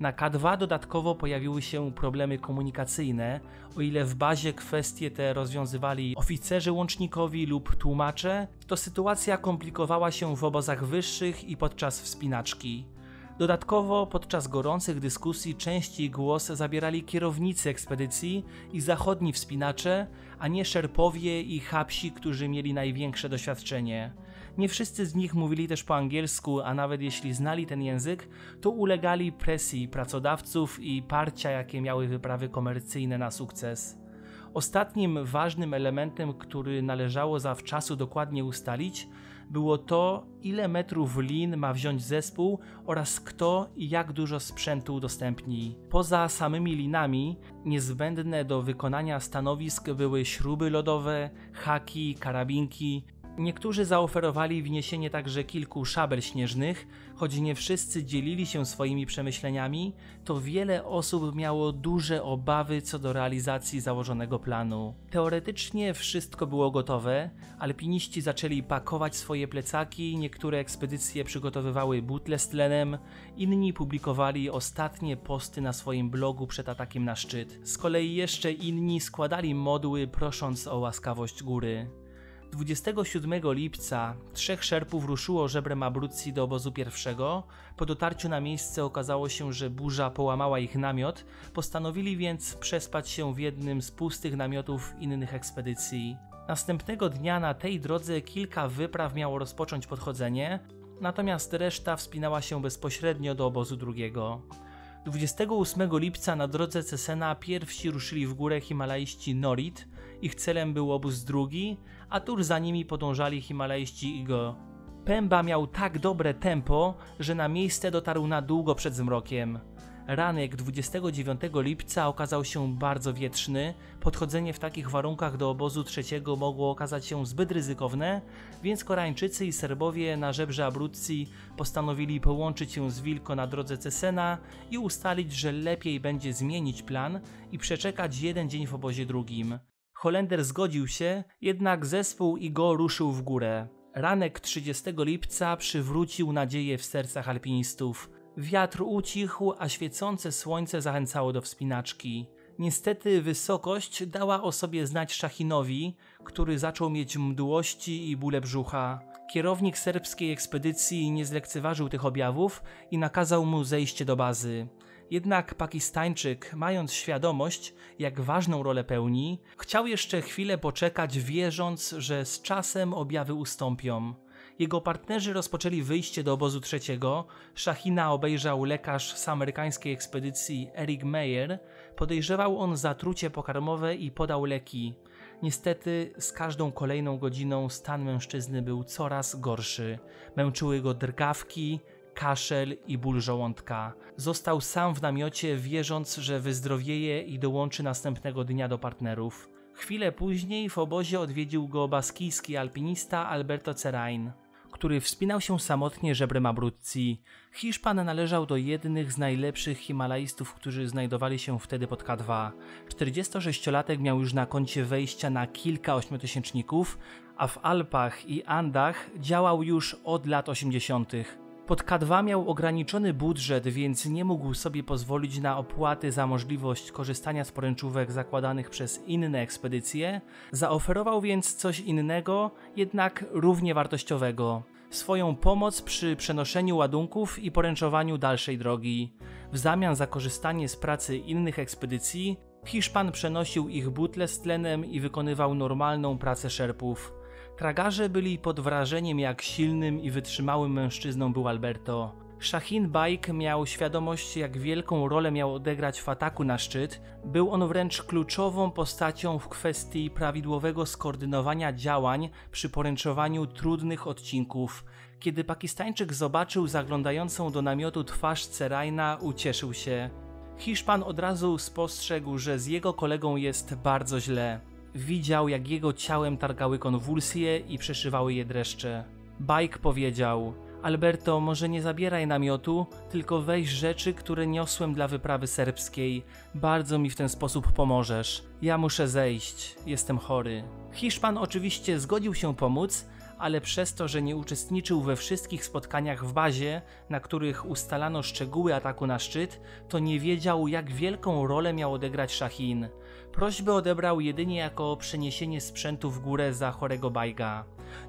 Na K2 dodatkowo pojawiły się problemy komunikacyjne, o ile w bazie kwestie te rozwiązywali oficerzy łącznikowi lub tłumacze, to sytuacja komplikowała się w obozach wyższych i podczas wspinaczki. Dodatkowo podczas gorących dyskusji częściej głos zabierali kierownicy ekspedycji i zachodni wspinacze, a nie szerpowie i hapsi, którzy mieli największe doświadczenie. Nie wszyscy z nich mówili też po angielsku, a nawet jeśli znali ten język, to ulegali presji pracodawców i parcia, jakie miały wyprawy komercyjne na sukces. Ostatnim ważnym elementem, który należało zawczasu dokładnie ustalić, było to, ile metrów lin ma wziąć zespół oraz kto i jak dużo sprzętu udostępni. Poza samymi linami, niezbędne do wykonania stanowisk były śruby lodowe, haki, karabinki, Niektórzy zaoferowali wniesienie także kilku szabel śnieżnych, choć nie wszyscy dzielili się swoimi przemyśleniami, to wiele osób miało duże obawy co do realizacji założonego planu. Teoretycznie wszystko było gotowe, alpiniści zaczęli pakować swoje plecaki, niektóre ekspedycje przygotowywały butle z tlenem, inni publikowali ostatnie posty na swoim blogu przed atakiem na szczyt. Z kolei jeszcze inni składali modły prosząc o łaskawość góry. 27 lipca trzech szerpów ruszyło żebrem Abruzzi do obozu pierwszego. Po dotarciu na miejsce okazało się, że burza połamała ich namiot, postanowili więc przespać się w jednym z pustych namiotów innych ekspedycji. Następnego dnia na tej drodze kilka wypraw miało rozpocząć podchodzenie, natomiast reszta wspinała się bezpośrednio do obozu drugiego. 28 lipca na drodze Cesena pierwsi ruszyli w górę himalaiści Norit, ich celem był obóz drugi, a tuż za nimi podążali himalaiści Igo. Pemba miał tak dobre tempo, że na miejsce dotarł na długo przed zmrokiem. Ranek 29 lipca okazał się bardzo wietrzny. Podchodzenie w takich warunkach do obozu trzeciego mogło okazać się zbyt ryzykowne, więc Koreańczycy i Serbowie na żebrze Abruzzi postanowili połączyć się z Wilko na drodze Cesena i ustalić, że lepiej będzie zmienić plan i przeczekać jeden dzień w obozie drugim. Holender zgodził się, jednak zespół Igo ruszył w górę. Ranek 30 lipca przywrócił nadzieję w sercach alpinistów. Wiatr ucichł, a świecące słońce zachęcało do wspinaczki. Niestety wysokość dała o sobie znać Szachinowi, który zaczął mieć mdłości i bóle brzucha. Kierownik serbskiej ekspedycji nie zlekceważył tych objawów i nakazał mu zejście do bazy. Jednak Pakistańczyk, mając świadomość, jak ważną rolę pełni, chciał jeszcze chwilę poczekać, wierząc, że z czasem objawy ustąpią. Jego partnerzy rozpoczęli wyjście do obozu trzeciego. Shahina obejrzał lekarz z amerykańskiej ekspedycji Eric Mayer. Podejrzewał on zatrucie pokarmowe i podał leki. Niestety, z każdą kolejną godziną stan mężczyzny był coraz gorszy. Męczyły go drgawki, kaszel i ból żołądka. Został sam w namiocie, wierząc, że wyzdrowieje i dołączy następnego dnia do partnerów. Chwilę później w obozie odwiedził go baskijski alpinista Alberto Cerain, który wspinał się samotnie żebrem Abruzzi. Hiszpan należał do jednych z najlepszych himalaistów, którzy znajdowali się wtedy pod K2. 46-latek miał już na koncie wejścia na kilka ośmiotysięczników, a w Alpach i Andach działał już od lat 80. Pod K2 miał ograniczony budżet, więc nie mógł sobie pozwolić na opłaty za możliwość korzystania z poręczówek zakładanych przez inne ekspedycje. Zaoferował więc coś innego, jednak równie wartościowego. Swoją pomoc przy przenoszeniu ładunków i poręczowaniu dalszej drogi. W zamian za korzystanie z pracy innych ekspedycji, Hiszpan przenosił ich butle z tlenem i wykonywał normalną pracę szerpów. Tragarze byli pod wrażeniem, jak silnym i wytrzymałym mężczyzną był Alberto. Shahin Baik miał świadomość, jak wielką rolę miał odegrać w ataku na szczyt. Był on wręcz kluczową postacią w kwestii prawidłowego skoordynowania działań przy poręczowaniu trudnych odcinków. Kiedy Pakistańczyk zobaczył zaglądającą do namiotu twarz Cerajna, ucieszył się. Hiszpan od razu spostrzegł, że z jego kolegą jest bardzo źle. Widział, jak jego ciałem targały konwulsje i przeszywały je dreszcze. Bajk powiedział: Alberto, może nie zabieraj namiotu, tylko weź rzeczy, które niosłem dla wyprawy serbskiej. Bardzo mi w ten sposób pomożesz. Ja muszę zejść, jestem chory. Hiszpan oczywiście zgodził się pomóc, ale przez to, że nie uczestniczył we wszystkich spotkaniach w bazie, na których ustalano szczegóły ataku na szczyt, to nie wiedział, jak wielką rolę miał odegrać Shahin. Prośbę odebrał jedynie jako przeniesienie sprzętu w górę za chorego Bajga.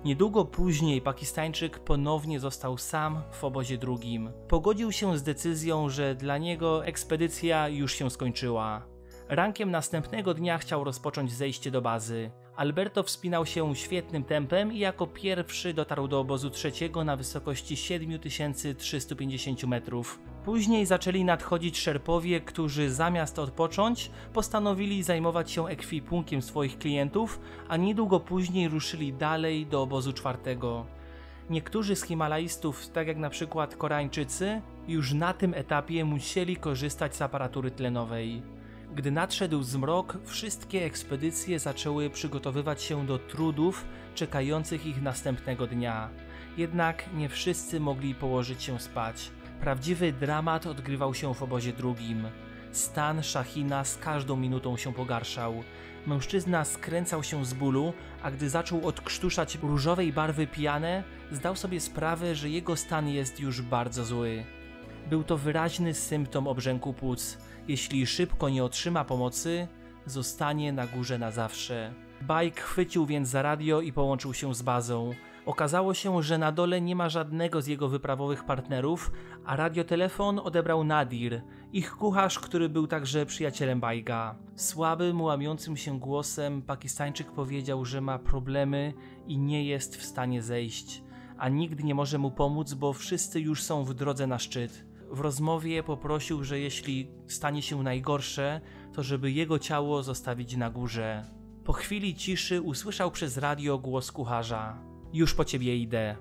Niedługo później Pakistańczyk ponownie został sam w obozie drugim. Pogodził się z decyzją, że dla niego ekspedycja już się skończyła. Rankiem następnego dnia chciał rozpocząć zejście do bazy. Alberto wspinał się świetnym tempem i jako pierwszy dotarł do obozu trzeciego na wysokości 7350 metrów. Później zaczęli nadchodzić szerpowie, którzy zamiast odpocząć, postanowili zajmować się ekwipunkiem swoich klientów, a niedługo później ruszyli dalej do obozu czwartego. Niektórzy z Himalajstów, tak jak na przykład Koreańczycy, już na tym etapie musieli korzystać z aparatury tlenowej. Gdy nadszedł zmrok, wszystkie ekspedycje zaczęły przygotowywać się do trudów czekających ich następnego dnia. Jednak nie wszyscy mogli położyć się spać. Prawdziwy dramat odgrywał się w obozie drugim. Stan Shahina z każdą minutą się pogarszał. Mężczyzna skręcał się z bólu, a gdy zaczął odkrztuszać różowej barwy pijane, zdał sobie sprawę, że jego stan jest już bardzo zły. Był to wyraźny symptom obrzęku płuc. Jeśli szybko nie otrzyma pomocy, zostanie na górze na zawsze. Bajk chwycił więc za radio i połączył się z bazą. Okazało się, że na dole nie ma żadnego z jego wyprawowych partnerów, a radiotelefon odebrał Nadir, ich kucharz, który był także przyjacielem Bajga. Słabym, łamiącym się głosem Pakistańczyk powiedział, że ma problemy i nie jest w stanie zejść, a nikt nie może mu pomóc, bo wszyscy już są w drodze na szczyt. W rozmowie poprosił, że jeśli stanie się najgorsze, to żeby jego ciało zostawić na górze. Po chwili ciszy usłyszał przez radio głos kucharza. Już po ciebie idę.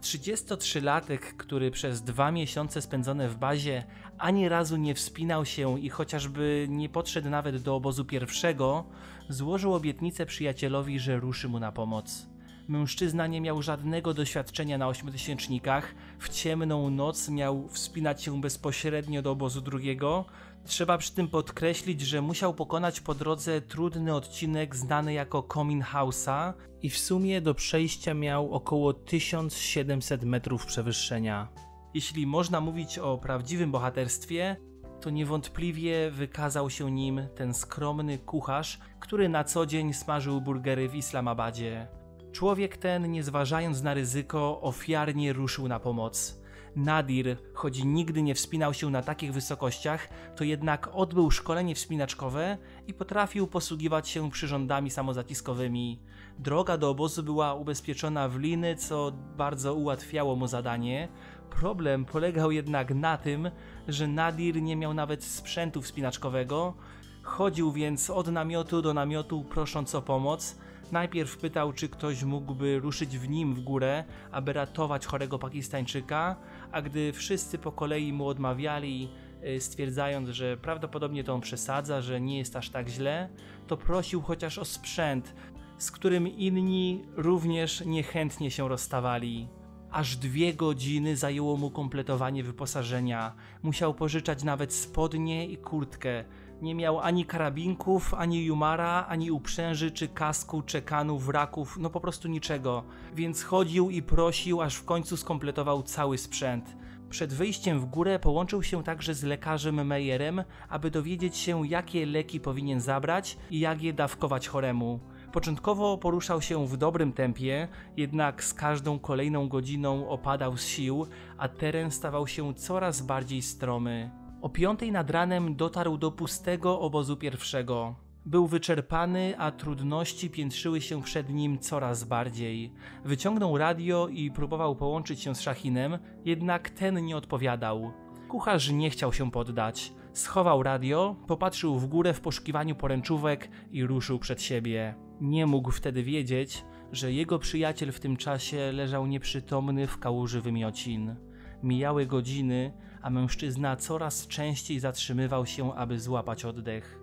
33-latek, który przez dwa miesiące spędzone w bazie ani razu nie wspinał się i chociażby nie podszedł nawet do obozu pierwszego, złożył obietnicę przyjacielowi, że ruszy mu na pomoc. Mężczyzna nie miał żadnego doświadczenia na ośmiotysięcznikach, w ciemną noc miał wspinać się bezpośrednio do obozu drugiego. Trzeba przy tym podkreślić, że musiał pokonać po drodze trudny odcinek znany jako Comin House'a i w sumie do przejścia miał około 1700 metrów przewyższenia. Jeśli można mówić o prawdziwym bohaterstwie, to niewątpliwie wykazał się nim ten skromny kucharz, który na co dzień smażył burgery w Islamabadzie. Człowiek ten, nie zważając na ryzyko, ofiarnie ruszył na pomoc. Nadir, choć nigdy nie wspinał się na takich wysokościach, to jednak odbył szkolenie wspinaczkowe i potrafił posługiwać się przyrządami samozaciskowymi. Droga do obozu była ubezpieczona w liny, co bardzo ułatwiało mu zadanie. Problem polegał jednak na tym, że Nadir nie miał nawet sprzętu wspinaczkowego. Chodził więc od namiotu do namiotu prosząc o pomoc, Najpierw pytał, czy ktoś mógłby ruszyć w nim w górę, aby ratować chorego Pakistańczyka, a gdy wszyscy po kolei mu odmawiali, y, stwierdzając, że prawdopodobnie to on przesadza, że nie jest aż tak źle, to prosił chociaż o sprzęt, z którym inni również niechętnie się rozstawali. Aż dwie godziny zajęło mu kompletowanie wyposażenia. Musiał pożyczać nawet spodnie i kurtkę, nie miał ani karabinków, ani jumara, ani uprzęży, czy kasku, czekanów, wraków, no po prostu niczego. Więc chodził i prosił, aż w końcu skompletował cały sprzęt. Przed wyjściem w górę połączył się także z lekarzem Meyerem, aby dowiedzieć się, jakie leki powinien zabrać i jak je dawkować choremu. Początkowo poruszał się w dobrym tempie, jednak z każdą kolejną godziną opadał z sił, a teren stawał się coraz bardziej stromy. O piątej nad ranem dotarł do pustego obozu pierwszego. Był wyczerpany, a trudności piętrzyły się przed nim coraz bardziej. Wyciągnął radio i próbował połączyć się z Szachinem, jednak ten nie odpowiadał. Kucharz nie chciał się poddać. Schował radio, popatrzył w górę w poszukiwaniu poręczówek i ruszył przed siebie. Nie mógł wtedy wiedzieć, że jego przyjaciel w tym czasie leżał nieprzytomny w kałuży wymiocin. Mijały godziny, a mężczyzna coraz częściej zatrzymywał się, aby złapać oddech.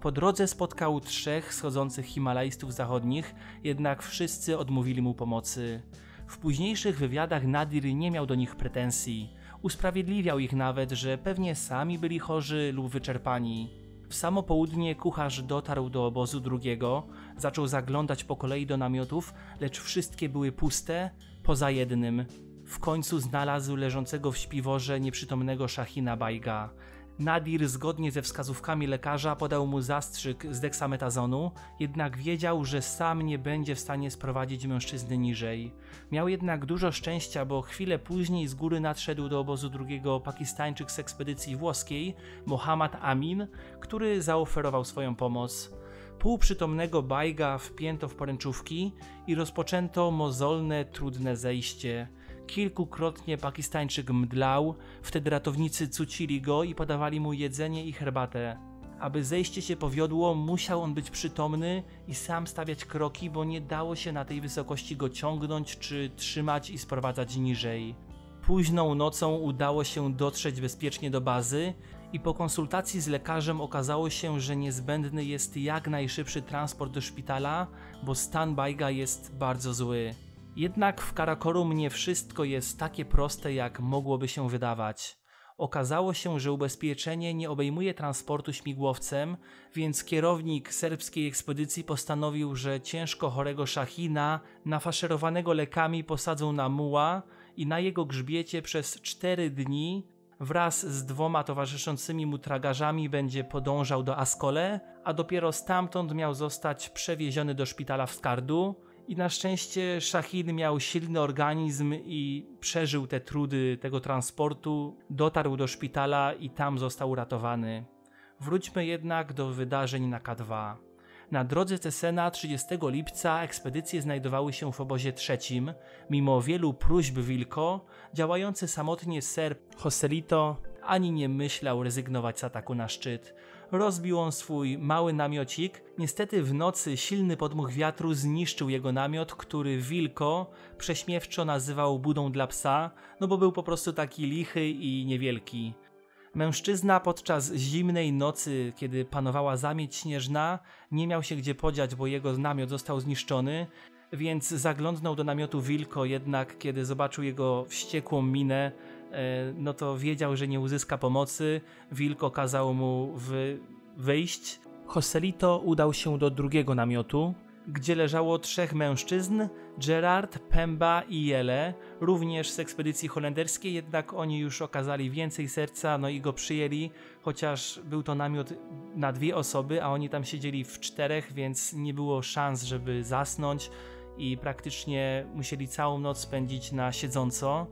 Po drodze spotkał trzech schodzących Himalajstów zachodnich, jednak wszyscy odmówili mu pomocy. W późniejszych wywiadach Nadir nie miał do nich pretensji. Usprawiedliwiał ich nawet, że pewnie sami byli chorzy lub wyczerpani. W samo południe kucharz dotarł do obozu drugiego, zaczął zaglądać po kolei do namiotów, lecz wszystkie były puste, poza jednym. W końcu znalazł leżącego w śpiworze nieprzytomnego Shahina Bajga. Nadir zgodnie ze wskazówkami lekarza podał mu zastrzyk z deksametazonu, jednak wiedział, że sam nie będzie w stanie sprowadzić mężczyzny niżej. Miał jednak dużo szczęścia, bo chwilę później z góry nadszedł do obozu drugiego Pakistańczyk z ekspedycji włoskiej, Mohammad Amin, który zaoferował swoją pomoc. Półprzytomnego Bajga wpięto w poręczówki i rozpoczęto mozolne, trudne zejście. Kilkukrotnie Pakistańczyk mdlał, wtedy ratownicy cucili go i podawali mu jedzenie i herbatę. Aby zejście się powiodło, musiał on być przytomny i sam stawiać kroki, bo nie dało się na tej wysokości go ciągnąć czy trzymać i sprowadzać niżej. Późną nocą udało się dotrzeć bezpiecznie do bazy i po konsultacji z lekarzem okazało się, że niezbędny jest jak najszybszy transport do szpitala, bo stan Bajga jest bardzo zły. Jednak w Karakorum nie wszystko jest takie proste, jak mogłoby się wydawać. Okazało się, że ubezpieczenie nie obejmuje transportu śmigłowcem, więc kierownik serbskiej ekspedycji postanowił, że ciężko chorego Szachina, nafaszerowanego lekami, posadzą na muła i na jego grzbiecie przez cztery dni wraz z dwoma towarzyszącymi mu tragarzami będzie podążał do Askole, a dopiero stamtąd miał zostać przewieziony do szpitala w Skardu, i na szczęście Shahin miał silny organizm i przeżył te trudy tego transportu, dotarł do szpitala i tam został uratowany. Wróćmy jednak do wydarzeń na K2. Na drodze Cesena 30 lipca ekspedycje znajdowały się w obozie trzecim. Mimo wielu próśb Wilko, działający samotnie ser Joselito ani nie myślał rezygnować z ataku na szczyt. Rozbił on swój mały namiocik. Niestety w nocy silny podmuch wiatru zniszczył jego namiot, który Wilko prześmiewczo nazywał budą dla psa, no bo był po prostu taki lichy i niewielki. Mężczyzna podczas zimnej nocy, kiedy panowała zamieć śnieżna, nie miał się gdzie podziać, bo jego namiot został zniszczony, więc zaglądnął do namiotu Wilko, jednak kiedy zobaczył jego wściekłą minę, no to wiedział, że nie uzyska pomocy. Wilko kazał mu wy wyjść. Joselito udał się do drugiego namiotu, gdzie leżało trzech mężczyzn, Gerard, Pemba i Jele, również z ekspedycji holenderskiej, jednak oni już okazali więcej serca, no i go przyjęli, chociaż był to namiot na dwie osoby, a oni tam siedzieli w czterech, więc nie było szans, żeby zasnąć i praktycznie musieli całą noc spędzić na siedząco.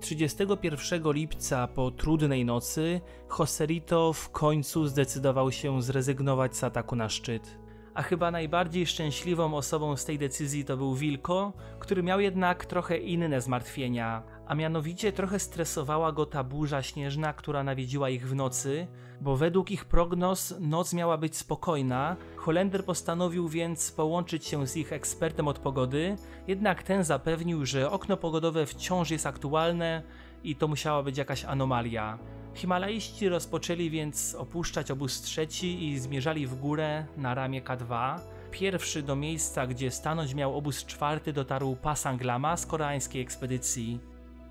31 lipca po trudnej nocy Joselito w końcu zdecydował się zrezygnować z ataku na szczyt. A chyba najbardziej szczęśliwą osobą z tej decyzji to był Wilko, który miał jednak trochę inne zmartwienia, a mianowicie trochę stresowała go ta burza śnieżna, która nawiedziła ich w nocy, bo według ich prognoz noc miała być spokojna. Holender postanowił więc połączyć się z ich ekspertem od pogody, jednak ten zapewnił, że okno pogodowe wciąż jest aktualne i to musiała być jakaś anomalia. Himalaiści rozpoczęli więc opuszczać obóz trzeci i zmierzali w górę na ramię K2. Pierwszy do miejsca, gdzie stanąć miał obóz czwarty dotarł Pasang Lama z koreańskiej ekspedycji.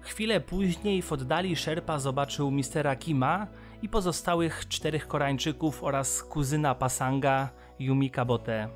Chwilę później w oddali Sherpa zobaczył mistera Kima i pozostałych czterech Koreańczyków oraz kuzyna Pasanga Yumi Kabote.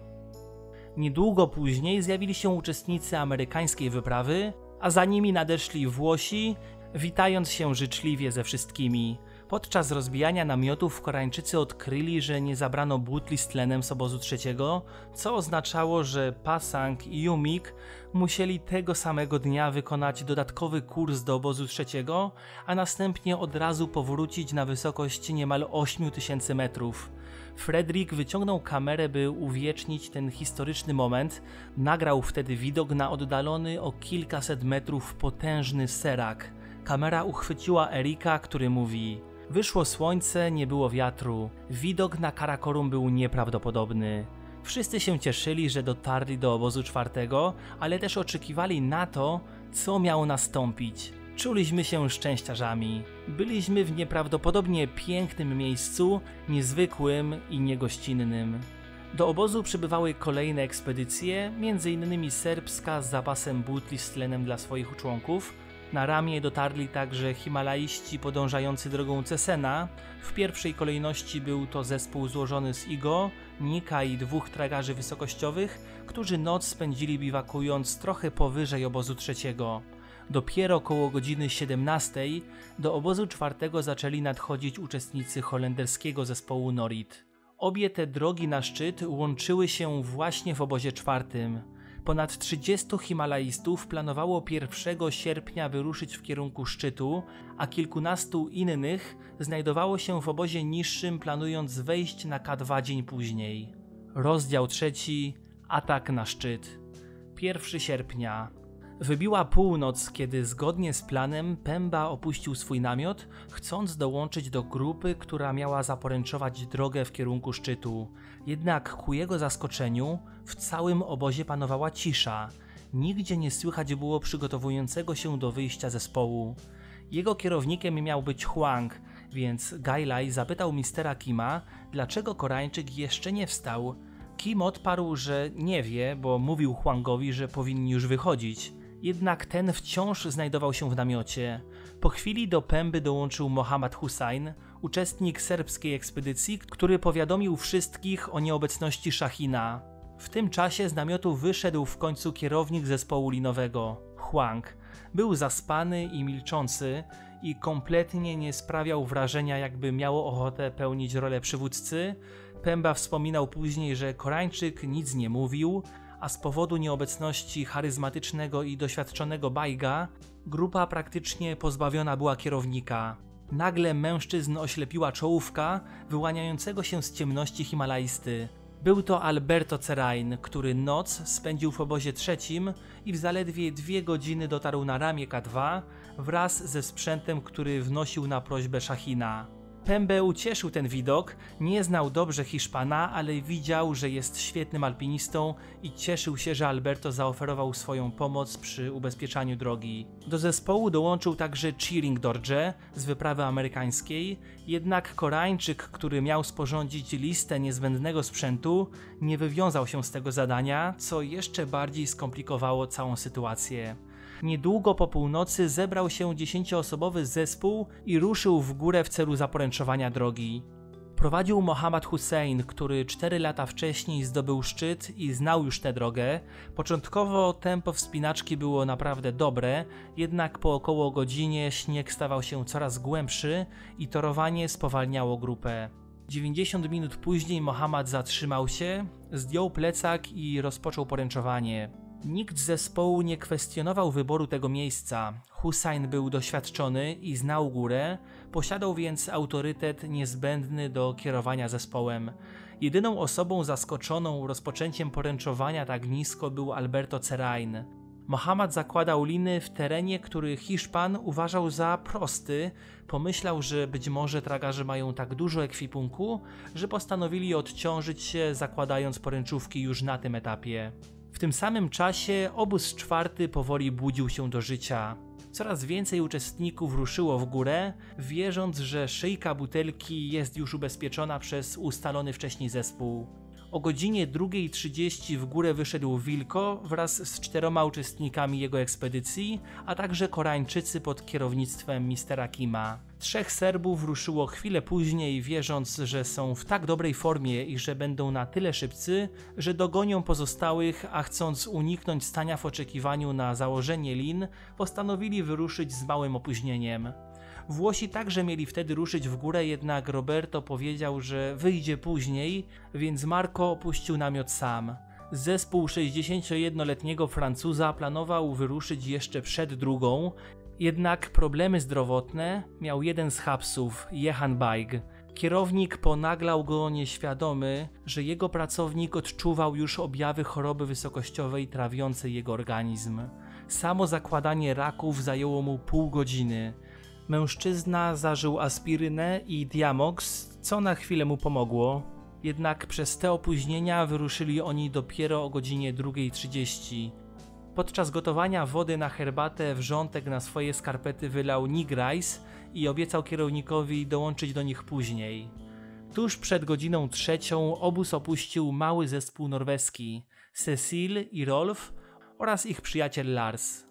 Niedługo później zjawili się uczestnicy amerykańskiej wyprawy, a za nimi nadeszli Włosi, witając się życzliwie ze wszystkimi. Podczas rozbijania namiotów Koreańczycy odkryli, że nie zabrano butli z tlenem z obozu trzeciego, co oznaczało, że Pasang i Yumik musieli tego samego dnia wykonać dodatkowy kurs do obozu trzeciego, a następnie od razu powrócić na wysokość niemal 8000 metrów. Fredrik wyciągnął kamerę, by uwiecznić ten historyczny moment. Nagrał wtedy widok na oddalony o kilkaset metrów potężny serak. Kamera uchwyciła Erika, który mówi: Wyszło słońce, nie było wiatru. Widok na Karakorum był nieprawdopodobny. Wszyscy się cieszyli, że dotarli do obozu czwartego, ale też oczekiwali na to, co miało nastąpić. Czuliśmy się szczęściarzami. Byliśmy w nieprawdopodobnie pięknym miejscu, niezwykłym i niegościnnym. Do obozu przybywały kolejne ekspedycje, m.in. serbska z zapasem butli z tlenem dla swoich członków, na ramię dotarli także Himalaiści podążający drogą Cesena. W pierwszej kolejności był to zespół złożony z Igo, Nika i dwóch tragarzy wysokościowych, którzy noc spędzili biwakując trochę powyżej obozu trzeciego. Dopiero około godziny 17 do obozu czwartego zaczęli nadchodzić uczestnicy holenderskiego zespołu Norit. Obie te drogi na szczyt łączyły się właśnie w obozie czwartym. Ponad 30 Himalajstów planowało 1 sierpnia wyruszyć w kierunku szczytu, a kilkunastu innych znajdowało się w obozie niższym, planując wejść na K2 dzień później. Rozdział trzeci Atak na szczyt. 1 sierpnia Wybiła północ, kiedy zgodnie z planem Pemba opuścił swój namiot, chcąc dołączyć do grupy, która miała zaporęczować drogę w kierunku szczytu. Jednak ku jego zaskoczeniu w całym obozie panowała cisza. Nigdzie nie słychać było przygotowującego się do wyjścia zespołu. Jego kierownikiem miał być Huang, więc Gailai zapytał mistera Kima, dlaczego Koreańczyk jeszcze nie wstał. Kim odparł, że nie wie, bo mówił Huangowi, że powinni już wychodzić. Jednak ten wciąż znajdował się w namiocie. Po chwili do pęby dołączył Mohammad Hussein, uczestnik serbskiej ekspedycji, który powiadomił wszystkich o nieobecności Shahina. W tym czasie z namiotu wyszedł w końcu kierownik zespołu linowego, Huang. Był zaspany i milczący i kompletnie nie sprawiał wrażenia, jakby miało ochotę pełnić rolę przywódcy. Pemba wspominał później, że Koreańczyk nic nie mówił, a z powodu nieobecności charyzmatycznego i doświadczonego Bajga, grupa praktycznie pozbawiona była kierownika. Nagle mężczyzn oślepiła czołówka wyłaniającego się z ciemności Himalajsty. Był to Alberto Cerain, który noc spędził w obozie trzecim i w zaledwie dwie godziny dotarł na ramię K2 wraz ze sprzętem, który wnosił na prośbę Shahina. Pembe ucieszył ten widok, nie znał dobrze Hiszpana, ale widział, że jest świetnym alpinistą i cieszył się, że Alberto zaoferował swoją pomoc przy ubezpieczaniu drogi. Do zespołu dołączył także Cheering Dorje z wyprawy amerykańskiej, jednak Koreańczyk, który miał sporządzić listę niezbędnego sprzętu, nie wywiązał się z tego zadania, co jeszcze bardziej skomplikowało całą sytuację. Niedługo po północy zebrał się dziesięcioosobowy zespół i ruszył w górę w celu zaporęczowania drogi. Prowadził Mohammad Hussein, który cztery lata wcześniej zdobył szczyt i znał już tę drogę. Początkowo tempo wspinaczki było naprawdę dobre, jednak po około godzinie śnieg stawał się coraz głębszy i torowanie spowalniało grupę. 90 minut później Mohammad zatrzymał się, zdjął plecak i rozpoczął poręczowanie. Nikt z zespołu nie kwestionował wyboru tego miejsca. Hussein był doświadczony i znał górę, posiadał więc autorytet niezbędny do kierowania zespołem. Jedyną osobą zaskoczoną rozpoczęciem poręczowania tak nisko był Alberto Cerain. Mohammad zakładał liny w terenie, który Hiszpan uważał za prosty. Pomyślał, że być może tragarze mają tak dużo ekwipunku, że postanowili odciążyć się, zakładając poręczówki już na tym etapie. W tym samym czasie obóz czwarty powoli budził się do życia. Coraz więcej uczestników ruszyło w górę, wierząc, że szyjka butelki jest już ubezpieczona przez ustalony wcześniej zespół. O godzinie 2.30 w górę wyszedł Wilko wraz z czteroma uczestnikami jego ekspedycji, a także Koreańczycy pod kierownictwem mistera Kima. Trzech Serbów ruszyło chwilę później, wierząc, że są w tak dobrej formie i że będą na tyle szybcy, że dogonią pozostałych, a chcąc uniknąć stania w oczekiwaniu na założenie lin, postanowili wyruszyć z małym opóźnieniem. Włosi także mieli wtedy ruszyć w górę, jednak Roberto powiedział, że wyjdzie później, więc Marco opuścił namiot sam. Zespół 61-letniego Francuza planował wyruszyć jeszcze przed drugą, jednak problemy zdrowotne miał jeden z hapsów, Jehan Baig. Kierownik ponaglał go nieświadomy, że jego pracownik odczuwał już objawy choroby wysokościowej trawiącej jego organizm. Samo zakładanie raków zajęło mu pół godziny. Mężczyzna zażył aspirynę i diamox, co na chwilę mu pomogło. Jednak przez te opóźnienia wyruszyli oni dopiero o godzinie 2.30. Podczas gotowania wody na herbatę wrzątek na swoje skarpety wylał Nick Rice i obiecał kierownikowi dołączyć do nich później. Tuż przed godziną trzecią obóz opuścił mały zespół norweski Cecil i Rolf oraz ich przyjaciel Lars.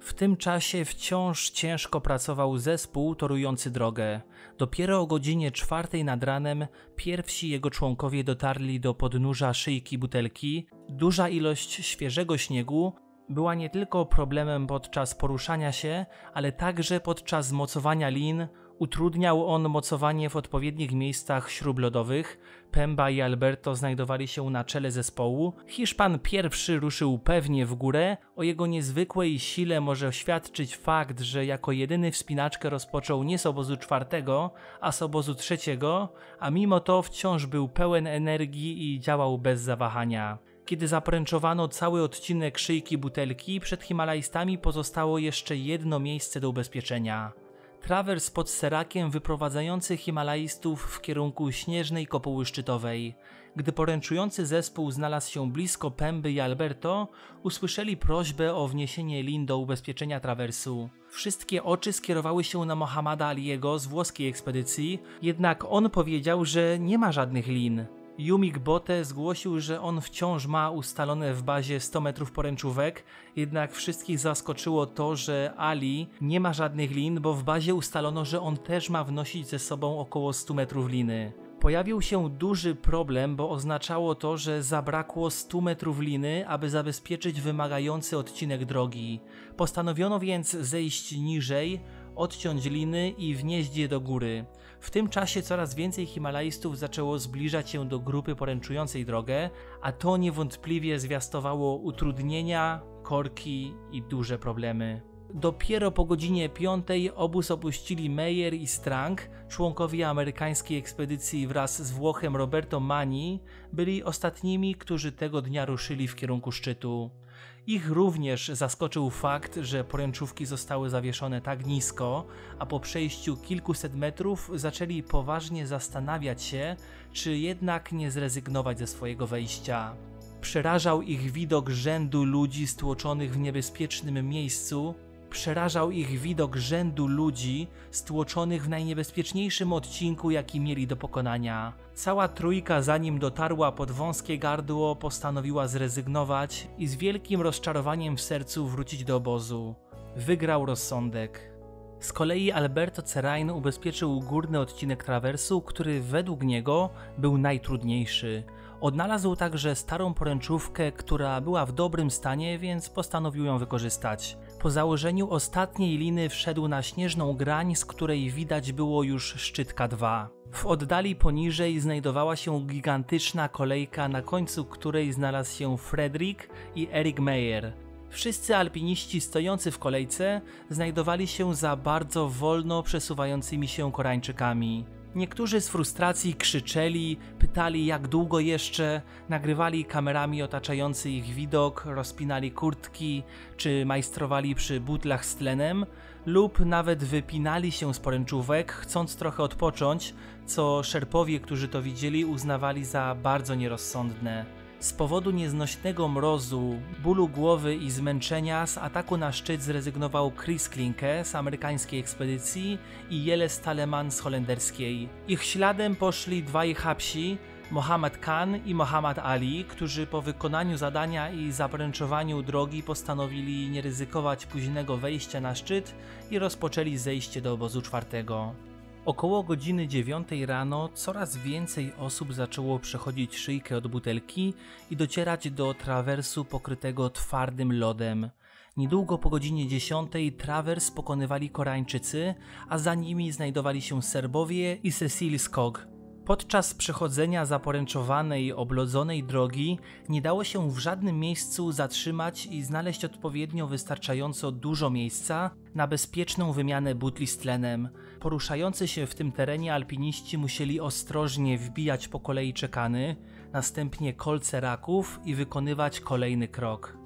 W tym czasie wciąż ciężko pracował zespół torujący drogę. Dopiero o godzinie czwartej nad ranem pierwsi jego członkowie dotarli do podnóża szyjki butelki. Duża ilość świeżego śniegu była nie tylko problemem podczas poruszania się, ale także podczas mocowania lin. Utrudniał on mocowanie w odpowiednich miejscach śrub lodowych. Pemba i Alberto znajdowali się na czele zespołu. Hiszpan pierwszy ruszył pewnie w górę. O jego niezwykłej sile może świadczyć fakt, że jako jedyny wspinaczkę rozpoczął nie z obozu czwartego, a z obozu trzeciego, a mimo to wciąż był pełen energii i działał bez zawahania. Kiedy zapręczowano cały odcinek szyjki butelki, przed Himalajstami pozostało jeszcze jedno miejsce do ubezpieczenia. Trawers pod Serakiem wyprowadzający Himalajstów w kierunku śnieżnej kopuły szczytowej. Gdy poręczujący zespół znalazł się blisko Pemby i Alberto, usłyszeli prośbę o wniesienie lin do ubezpieczenia trawersu. Wszystkie oczy skierowały się na Mohammada Aliego z włoskiej ekspedycji, jednak on powiedział, że nie ma żadnych lin. Yumik Bote zgłosił, że on wciąż ma ustalone w bazie 100 metrów poręczówek, jednak wszystkich zaskoczyło to, że Ali nie ma żadnych lin, bo w bazie ustalono, że on też ma wnosić ze sobą około 100 metrów liny. Pojawił się duży problem, bo oznaczało to, że zabrakło 100 metrów liny, aby zabezpieczyć wymagający odcinek drogi. Postanowiono więc zejść niżej, odciąć liny i wnieść je do góry. W tym czasie coraz więcej Himalajstów zaczęło zbliżać się do grupy poręczującej drogę, a to niewątpliwie zwiastowało utrudnienia, korki i duże problemy. Dopiero po godzinie 5 obóz opuścili Meyer i Strang, członkowie amerykańskiej ekspedycji wraz z Włochem Roberto Mani byli ostatnimi, którzy tego dnia ruszyli w kierunku szczytu. Ich również zaskoczył fakt, że poręczówki zostały zawieszone tak nisko, a po przejściu kilkuset metrów zaczęli poważnie zastanawiać się, czy jednak nie zrezygnować ze swojego wejścia. Przerażał ich widok rzędu ludzi stłoczonych w niebezpiecznym miejscu, przerażał ich widok rzędu ludzi stłoczonych w najniebezpieczniejszym odcinku, jaki mieli do pokonania. Cała trójka, zanim dotarła pod wąskie gardło, postanowiła zrezygnować i z wielkim rozczarowaniem w sercu wrócić do obozu. Wygrał rozsądek. Z kolei Alberto Cerain ubezpieczył górny odcinek trawersu, który według niego był najtrudniejszy. Odnalazł także starą poręczówkę, która była w dobrym stanie, więc postanowił ją wykorzystać. Po założeniu ostatniej liny wszedł na śnieżną grań, z której widać było już szczyt K2. W oddali poniżej znajdowała się gigantyczna kolejka, na końcu której znalazł się Frederick i Eric Meyer. Wszyscy alpiniści stojący w kolejce znajdowali się za bardzo wolno przesuwającymi się Koreańczykami. Niektórzy z frustracji krzyczeli, pytali jak długo jeszcze, nagrywali kamerami otaczający ich widok, rozpinali kurtki czy majstrowali przy butlach z tlenem, lub nawet wypinali się z poręczówek, chcąc trochę odpocząć, co szerpowie, którzy to widzieli, uznawali za bardzo nierozsądne. Z powodu nieznośnego mrozu, bólu głowy i zmęczenia z ataku na szczyt zrezygnował Chris Klinke z amerykańskiej ekspedycji i Jele Staleman z holenderskiej. Ich śladem poszli dwaj hapsi, Mohammed Khan i Mohammed Ali, którzy po wykonaniu zadania i zapręczowaniu drogi postanowili nie ryzykować późnego wejścia na szczyt i rozpoczęli zejście do obozu czwartego. Około godziny 9 rano coraz więcej osób zaczęło przechodzić szyjkę od butelki i docierać do trawersu pokrytego twardym lodem. Niedługo po godzinie 10 trawers pokonywali Koreańczycy, a za nimi znajdowali się Serbowie i Cecil Skog. Podczas przechodzenia zaporęczowanej, oblodzonej drogi nie dało się w żadnym miejscu zatrzymać i znaleźć odpowiednio wystarczająco dużo miejsca na bezpieczną wymianę butli z tlenem. Poruszający się w tym terenie alpiniści musieli ostrożnie wbijać po kolei czekany, następnie kolce raków i wykonywać kolejny krok.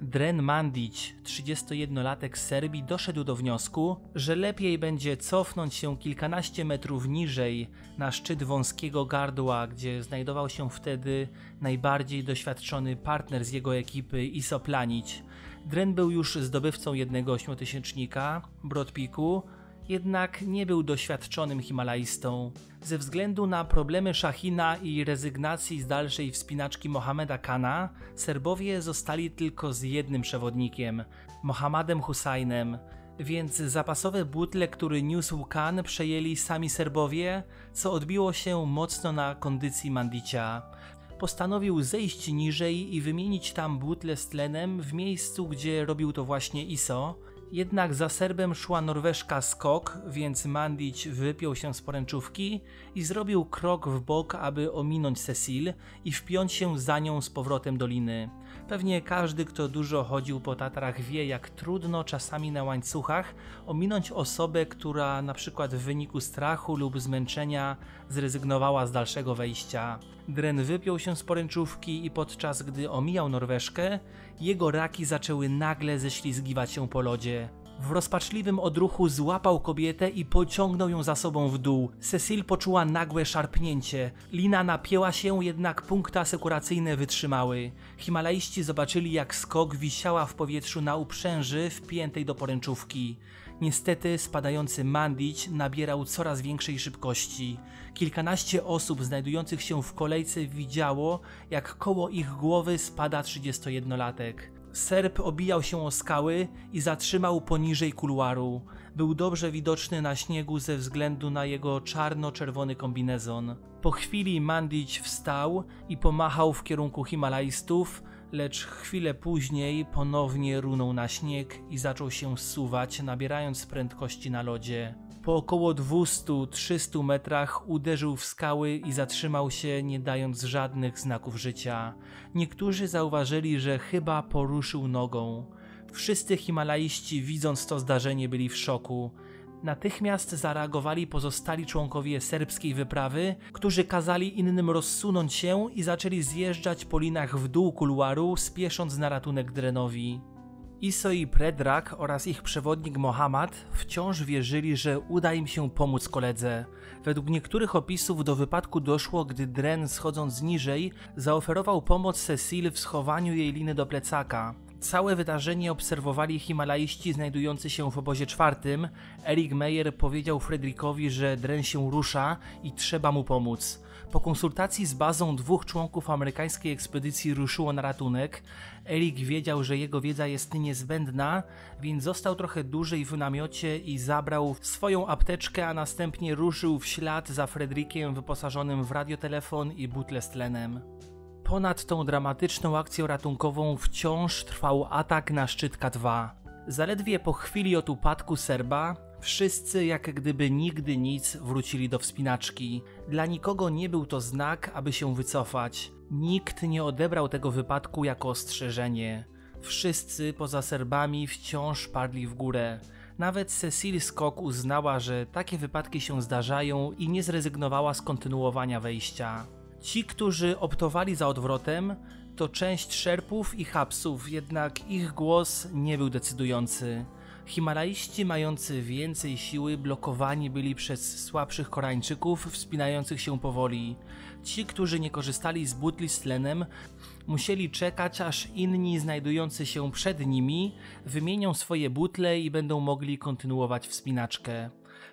Dren Mandić, 31-latek z Serbii, doszedł do wniosku, że lepiej będzie cofnąć się kilkanaście metrów niżej na szczyt wąskiego gardła, gdzie znajdował się wtedy najbardziej doświadczony partner z jego ekipy Iso Planić. Dren był już zdobywcą jednego ośmiotysięcznika, Brodpiku, jednak nie był doświadczonym Himalajstą. Ze względu na problemy Shahina i rezygnacji z dalszej wspinaczki Mohameda Kana, Serbowie zostali tylko z jednym przewodnikiem, Mohamedem Husajnem, więc zapasowe butle, który niósł Khan, przejęli sami Serbowie, co odbiło się mocno na kondycji Mandicia. Postanowił zejść niżej i wymienić tam butle z tlenem w miejscu, gdzie robił to właśnie Iso, jednak za Serbem szła norweszka skok, więc Mandić wypiął się z poręczówki i zrobił krok w bok, aby ominąć Cecil i wpiąć się za nią z powrotem do liny. Pewnie każdy, kto dużo chodził po Tatrach wie, jak trudno czasami na łańcuchach ominąć osobę, która na przykład w wyniku strachu lub zmęczenia zrezygnowała z dalszego wejścia. Dren wypiął się z poręczówki i podczas gdy omijał Norweszkę, jego raki zaczęły nagle ześlizgiwać się po lodzie. W rozpaczliwym odruchu złapał kobietę i pociągnął ją za sobą w dół. Cecil poczuła nagłe szarpnięcie. Lina napięła się, jednak punkty asekuracyjne wytrzymały. Himalaiści zobaczyli, jak skok wisiała w powietrzu na uprzęży wpiętej do poręczówki. Niestety spadający Mandić nabierał coraz większej szybkości. Kilkanaście osób znajdujących się w kolejce widziało, jak koło ich głowy spada 31-latek. Serb obijał się o skały i zatrzymał poniżej kuluaru. Był dobrze widoczny na śniegu ze względu na jego czarno-czerwony kombinezon. Po chwili Mandić wstał i pomachał w kierunku Himalajstów, lecz chwilę później ponownie runął na śnieg i zaczął się zsuwać, nabierając prędkości na lodzie. Po około 200-300 metrach uderzył w skały i zatrzymał się, nie dając żadnych znaków życia. Niektórzy zauważyli, że chyba poruszył nogą. Wszyscy Himalaiści, widząc to zdarzenie, byli w szoku. Natychmiast zareagowali pozostali członkowie serbskiej wyprawy, którzy kazali innym rozsunąć się i zaczęli zjeżdżać po linach w dół kuluaru, spiesząc na ratunek Drenowi. Iso i Predrag oraz ich przewodnik Mohammad wciąż wierzyli, że uda im się pomóc koledze. Według niektórych opisów do wypadku doszło, gdy Dren schodząc niżej zaoferował pomoc Cecil w schowaniu jej liny do plecaka. Całe wydarzenie obserwowali Himalaiści znajdujący się w obozie czwartym. Eric Meyer powiedział Fredrikowi, że Dren się rusza i trzeba mu pomóc. Po konsultacji z bazą dwóch członków amerykańskiej ekspedycji ruszyło na ratunek. Eric wiedział, że jego wiedza jest niezbędna, więc został trochę dłużej w namiocie i zabrał swoją apteczkę, a następnie ruszył w ślad za Fredrikiem wyposażonym w radiotelefon i butle z tlenem. Ponad tą dramatyczną akcją ratunkową wciąż trwał atak na szczyt K2. Zaledwie po chwili od upadku Serba, wszyscy jak gdyby nigdy nic wrócili do wspinaczki. Dla nikogo nie był to znak, aby się wycofać. Nikt nie odebrał tego wypadku jako ostrzeżenie. Wszyscy poza Serbami wciąż padli w górę. Nawet Cecil Skok uznała, że takie wypadki się zdarzają i nie zrezygnowała z kontynuowania wejścia. Ci, którzy optowali za odwrotem, to część szerpów i hapsów, jednak ich głos nie był decydujący. Himalaiści mający więcej siły blokowani byli przez słabszych Koreańczyków wspinających się powoli. Ci, którzy nie korzystali z butli z tlenem, musieli czekać aż inni znajdujący się przed nimi wymienią swoje butle i będą mogli kontynuować wspinaczkę.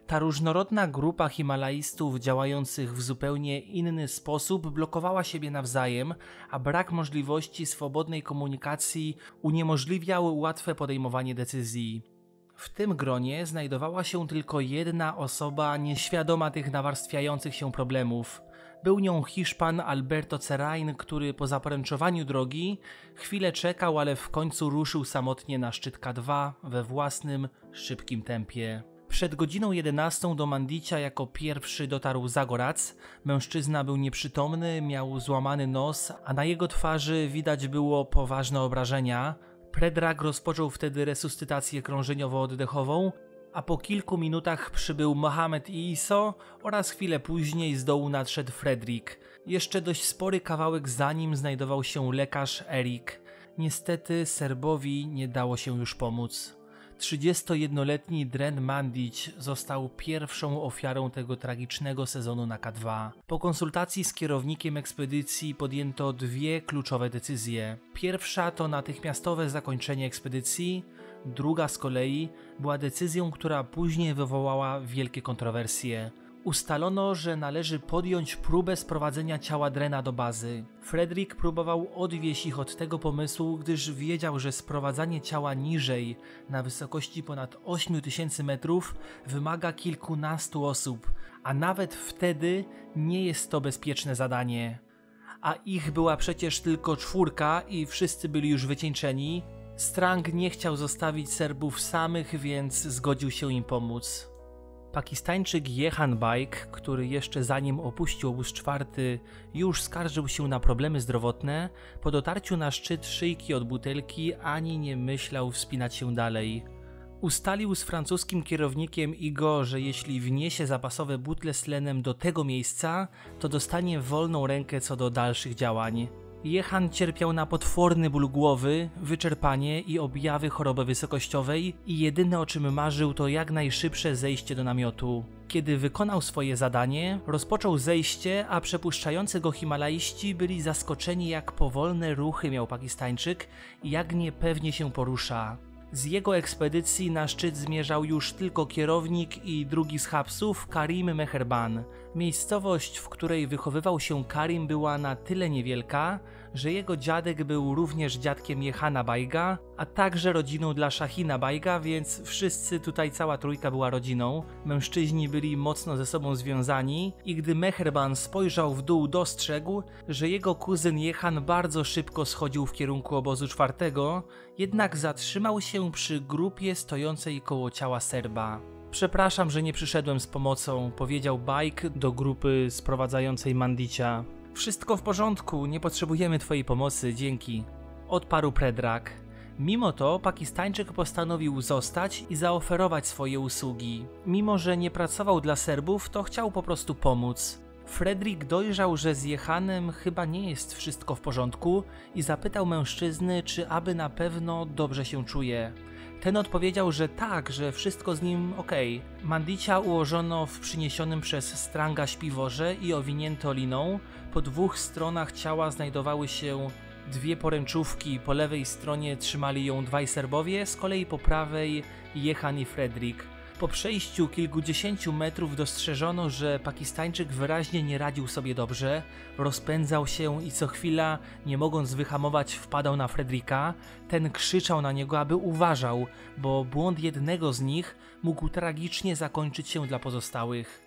Ta różnorodna grupa Himalajstów działających w zupełnie inny sposób blokowała siebie nawzajem, a brak możliwości swobodnej komunikacji uniemożliwiał łatwe podejmowanie decyzji. W tym gronie znajdowała się tylko jedna osoba nieświadoma tych nawarstwiających się problemów. Był nią Hiszpan Alberto Cerain, który po zaporęczowaniu drogi chwilę czekał, ale w końcu ruszył samotnie na szczyt K2 we własnym, szybkim tempie. Przed godziną 11 do Mandicia jako pierwszy dotarł Zagorac. Mężczyzna był nieprzytomny, miał złamany nos, a na jego twarzy widać było poważne obrażenia. Predrag rozpoczął wtedy resuscytację krążeniowo-oddechową, a po kilku minutach przybył Mohamed i Iso oraz chwilę później z dołu nadszedł Fredrik. Jeszcze dość spory kawałek za nim znajdował się lekarz Erik. Niestety Serbowi nie dało się już pomóc. 31-letni Dren Mandic został pierwszą ofiarą tego tragicznego sezonu na K2. Po konsultacji z kierownikiem ekspedycji podjęto dwie kluczowe decyzje. Pierwsza to natychmiastowe zakończenie ekspedycji, druga z kolei była decyzją, która później wywołała wielkie kontrowersje ustalono, że należy podjąć próbę sprowadzenia ciała Drena do bazy. Frederick próbował odwieść ich od tego pomysłu, gdyż wiedział, że sprowadzanie ciała niżej, na wysokości ponad 8000 metrów, wymaga kilkunastu osób, a nawet wtedy nie jest to bezpieczne zadanie. A ich była przecież tylko czwórka i wszyscy byli już wycieńczeni. Strang nie chciał zostawić Serbów samych, więc zgodził się im pomóc. Pakistańczyk Jehan Baik, który jeszcze zanim opuścił obóz czwarty już skarżył się na problemy zdrowotne, po dotarciu na szczyt szyjki od butelki ani nie myślał wspinać się dalej. Ustalił z francuskim kierownikiem Igo, że jeśli wniesie zapasowe butle z tlenem do tego miejsca, to dostanie wolną rękę co do dalszych działań. Jehan cierpiał na potworny ból głowy, wyczerpanie i objawy choroby wysokościowej i jedyne o czym marzył to jak najszybsze zejście do namiotu. Kiedy wykonał swoje zadanie, rozpoczął zejście, a przepuszczający go Himalaiści byli zaskoczeni jak powolne ruchy miał Pakistańczyk i jak niepewnie się porusza. Z jego ekspedycji na szczyt zmierzał już tylko kierownik i drugi z Habsów, Karim Meherban. Miejscowość, w której wychowywał się Karim była na tyle niewielka, że jego dziadek był również dziadkiem Jehana Bajga, a także rodziną dla Shahina Bajga, więc wszyscy tutaj, cała trójka była rodziną. Mężczyźni byli mocno ze sobą związani i gdy Meherban spojrzał w dół, dostrzegł, że jego kuzyn Jehan bardzo szybko schodził w kierunku obozu czwartego, jednak zatrzymał się przy grupie stojącej koło ciała Serba. Przepraszam, że nie przyszedłem z pomocą, powiedział Bajk do grupy sprowadzającej Mandicia. Wszystko w porządku, nie potrzebujemy twojej pomocy, dzięki. Odparł Predrak. Mimo to Pakistańczyk postanowił zostać i zaoferować swoje usługi. Mimo, że nie pracował dla Serbów, to chciał po prostu pomóc. Fredrik dojrzał, że z Jehanem chyba nie jest wszystko w porządku i zapytał mężczyzny, czy aby na pewno dobrze się czuje. Ten odpowiedział, że tak, że wszystko z nim ok. Mandicia ułożono w przyniesionym przez Stranga śpiworze i owinięto liną. Po dwóch stronach ciała znajdowały się dwie poręczówki. Po lewej stronie trzymali ją dwaj Serbowie, z kolei po prawej Jehan i Fredrik. Po przejściu kilkudziesięciu metrów dostrzeżono, że Pakistańczyk wyraźnie nie radził sobie dobrze, rozpędzał się i co chwila, nie mogąc wyhamować, wpadał na Fredrika. Ten krzyczał na niego, aby uważał, bo błąd jednego z nich mógł tragicznie zakończyć się dla pozostałych.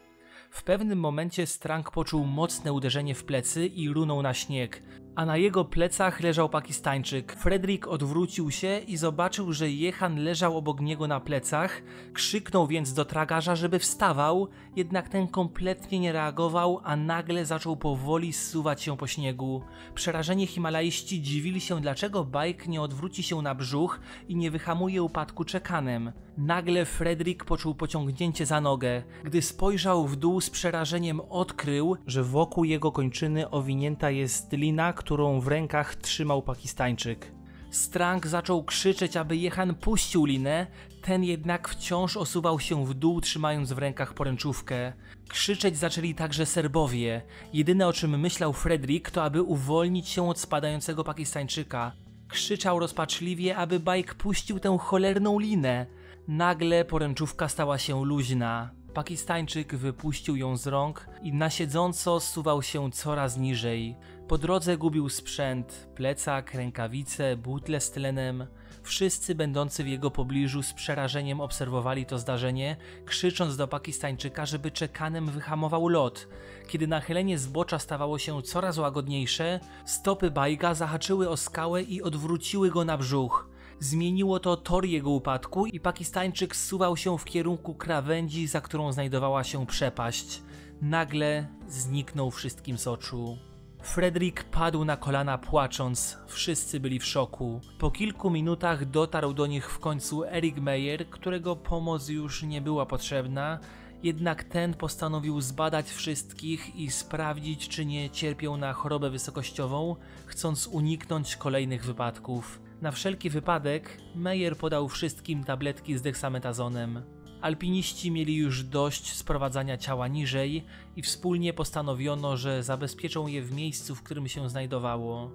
W pewnym momencie Strang poczuł mocne uderzenie w plecy i runął na śnieg a na jego plecach leżał Pakistańczyk. Fredrik odwrócił się i zobaczył, że Jehan leżał obok niego na plecach. Krzyknął więc do tragarza, żeby wstawał, jednak ten kompletnie nie reagował, a nagle zaczął powoli zsuwać się po śniegu. Przerażeni Himalaiści dziwili się, dlaczego bajk nie odwróci się na brzuch i nie wyhamuje upadku czekanem. Nagle Fredrik poczuł pociągnięcie za nogę. Gdy spojrzał w dół z przerażeniem odkrył, że wokół jego kończyny owinięta jest lina, którą w rękach trzymał Pakistańczyk. Strang zaczął krzyczeć, aby Jehan puścił linę, ten jednak wciąż osuwał się w dół, trzymając w rękach poręczówkę. Krzyczeć zaczęli także Serbowie. Jedyne o czym myślał Fredrik to aby uwolnić się od spadającego Pakistańczyka. Krzyczał rozpaczliwie, aby Bajk puścił tę cholerną linę. Nagle poręczówka stała się luźna. Pakistańczyk wypuścił ją z rąk i na siedząco suwał się coraz niżej. Po drodze gubił sprzęt, plecak, rękawice, butle z tlenem. Wszyscy będący w jego pobliżu z przerażeniem obserwowali to zdarzenie, krzycząc do Pakistańczyka, żeby czekanem wyhamował lot. Kiedy nachylenie zbocza stawało się coraz łagodniejsze, stopy bajka zahaczyły o skałę i odwróciły go na brzuch. Zmieniło to tor jego upadku i Pakistańczyk zsuwał się w kierunku krawędzi, za którą znajdowała się przepaść. Nagle zniknął wszystkim z oczu. Fredrik padł na kolana płacząc, wszyscy byli w szoku. Po kilku minutach dotarł do nich w końcu Eric Meyer, którego pomoc już nie była potrzebna, jednak ten postanowił zbadać wszystkich i sprawdzić, czy nie cierpią na chorobę wysokościową, chcąc uniknąć kolejnych wypadków. Na wszelki wypadek Meyer podał wszystkim tabletki z deksametazonem. Alpiniści mieli już dość sprowadzania ciała niżej i wspólnie postanowiono, że zabezpieczą je w miejscu, w którym się znajdowało.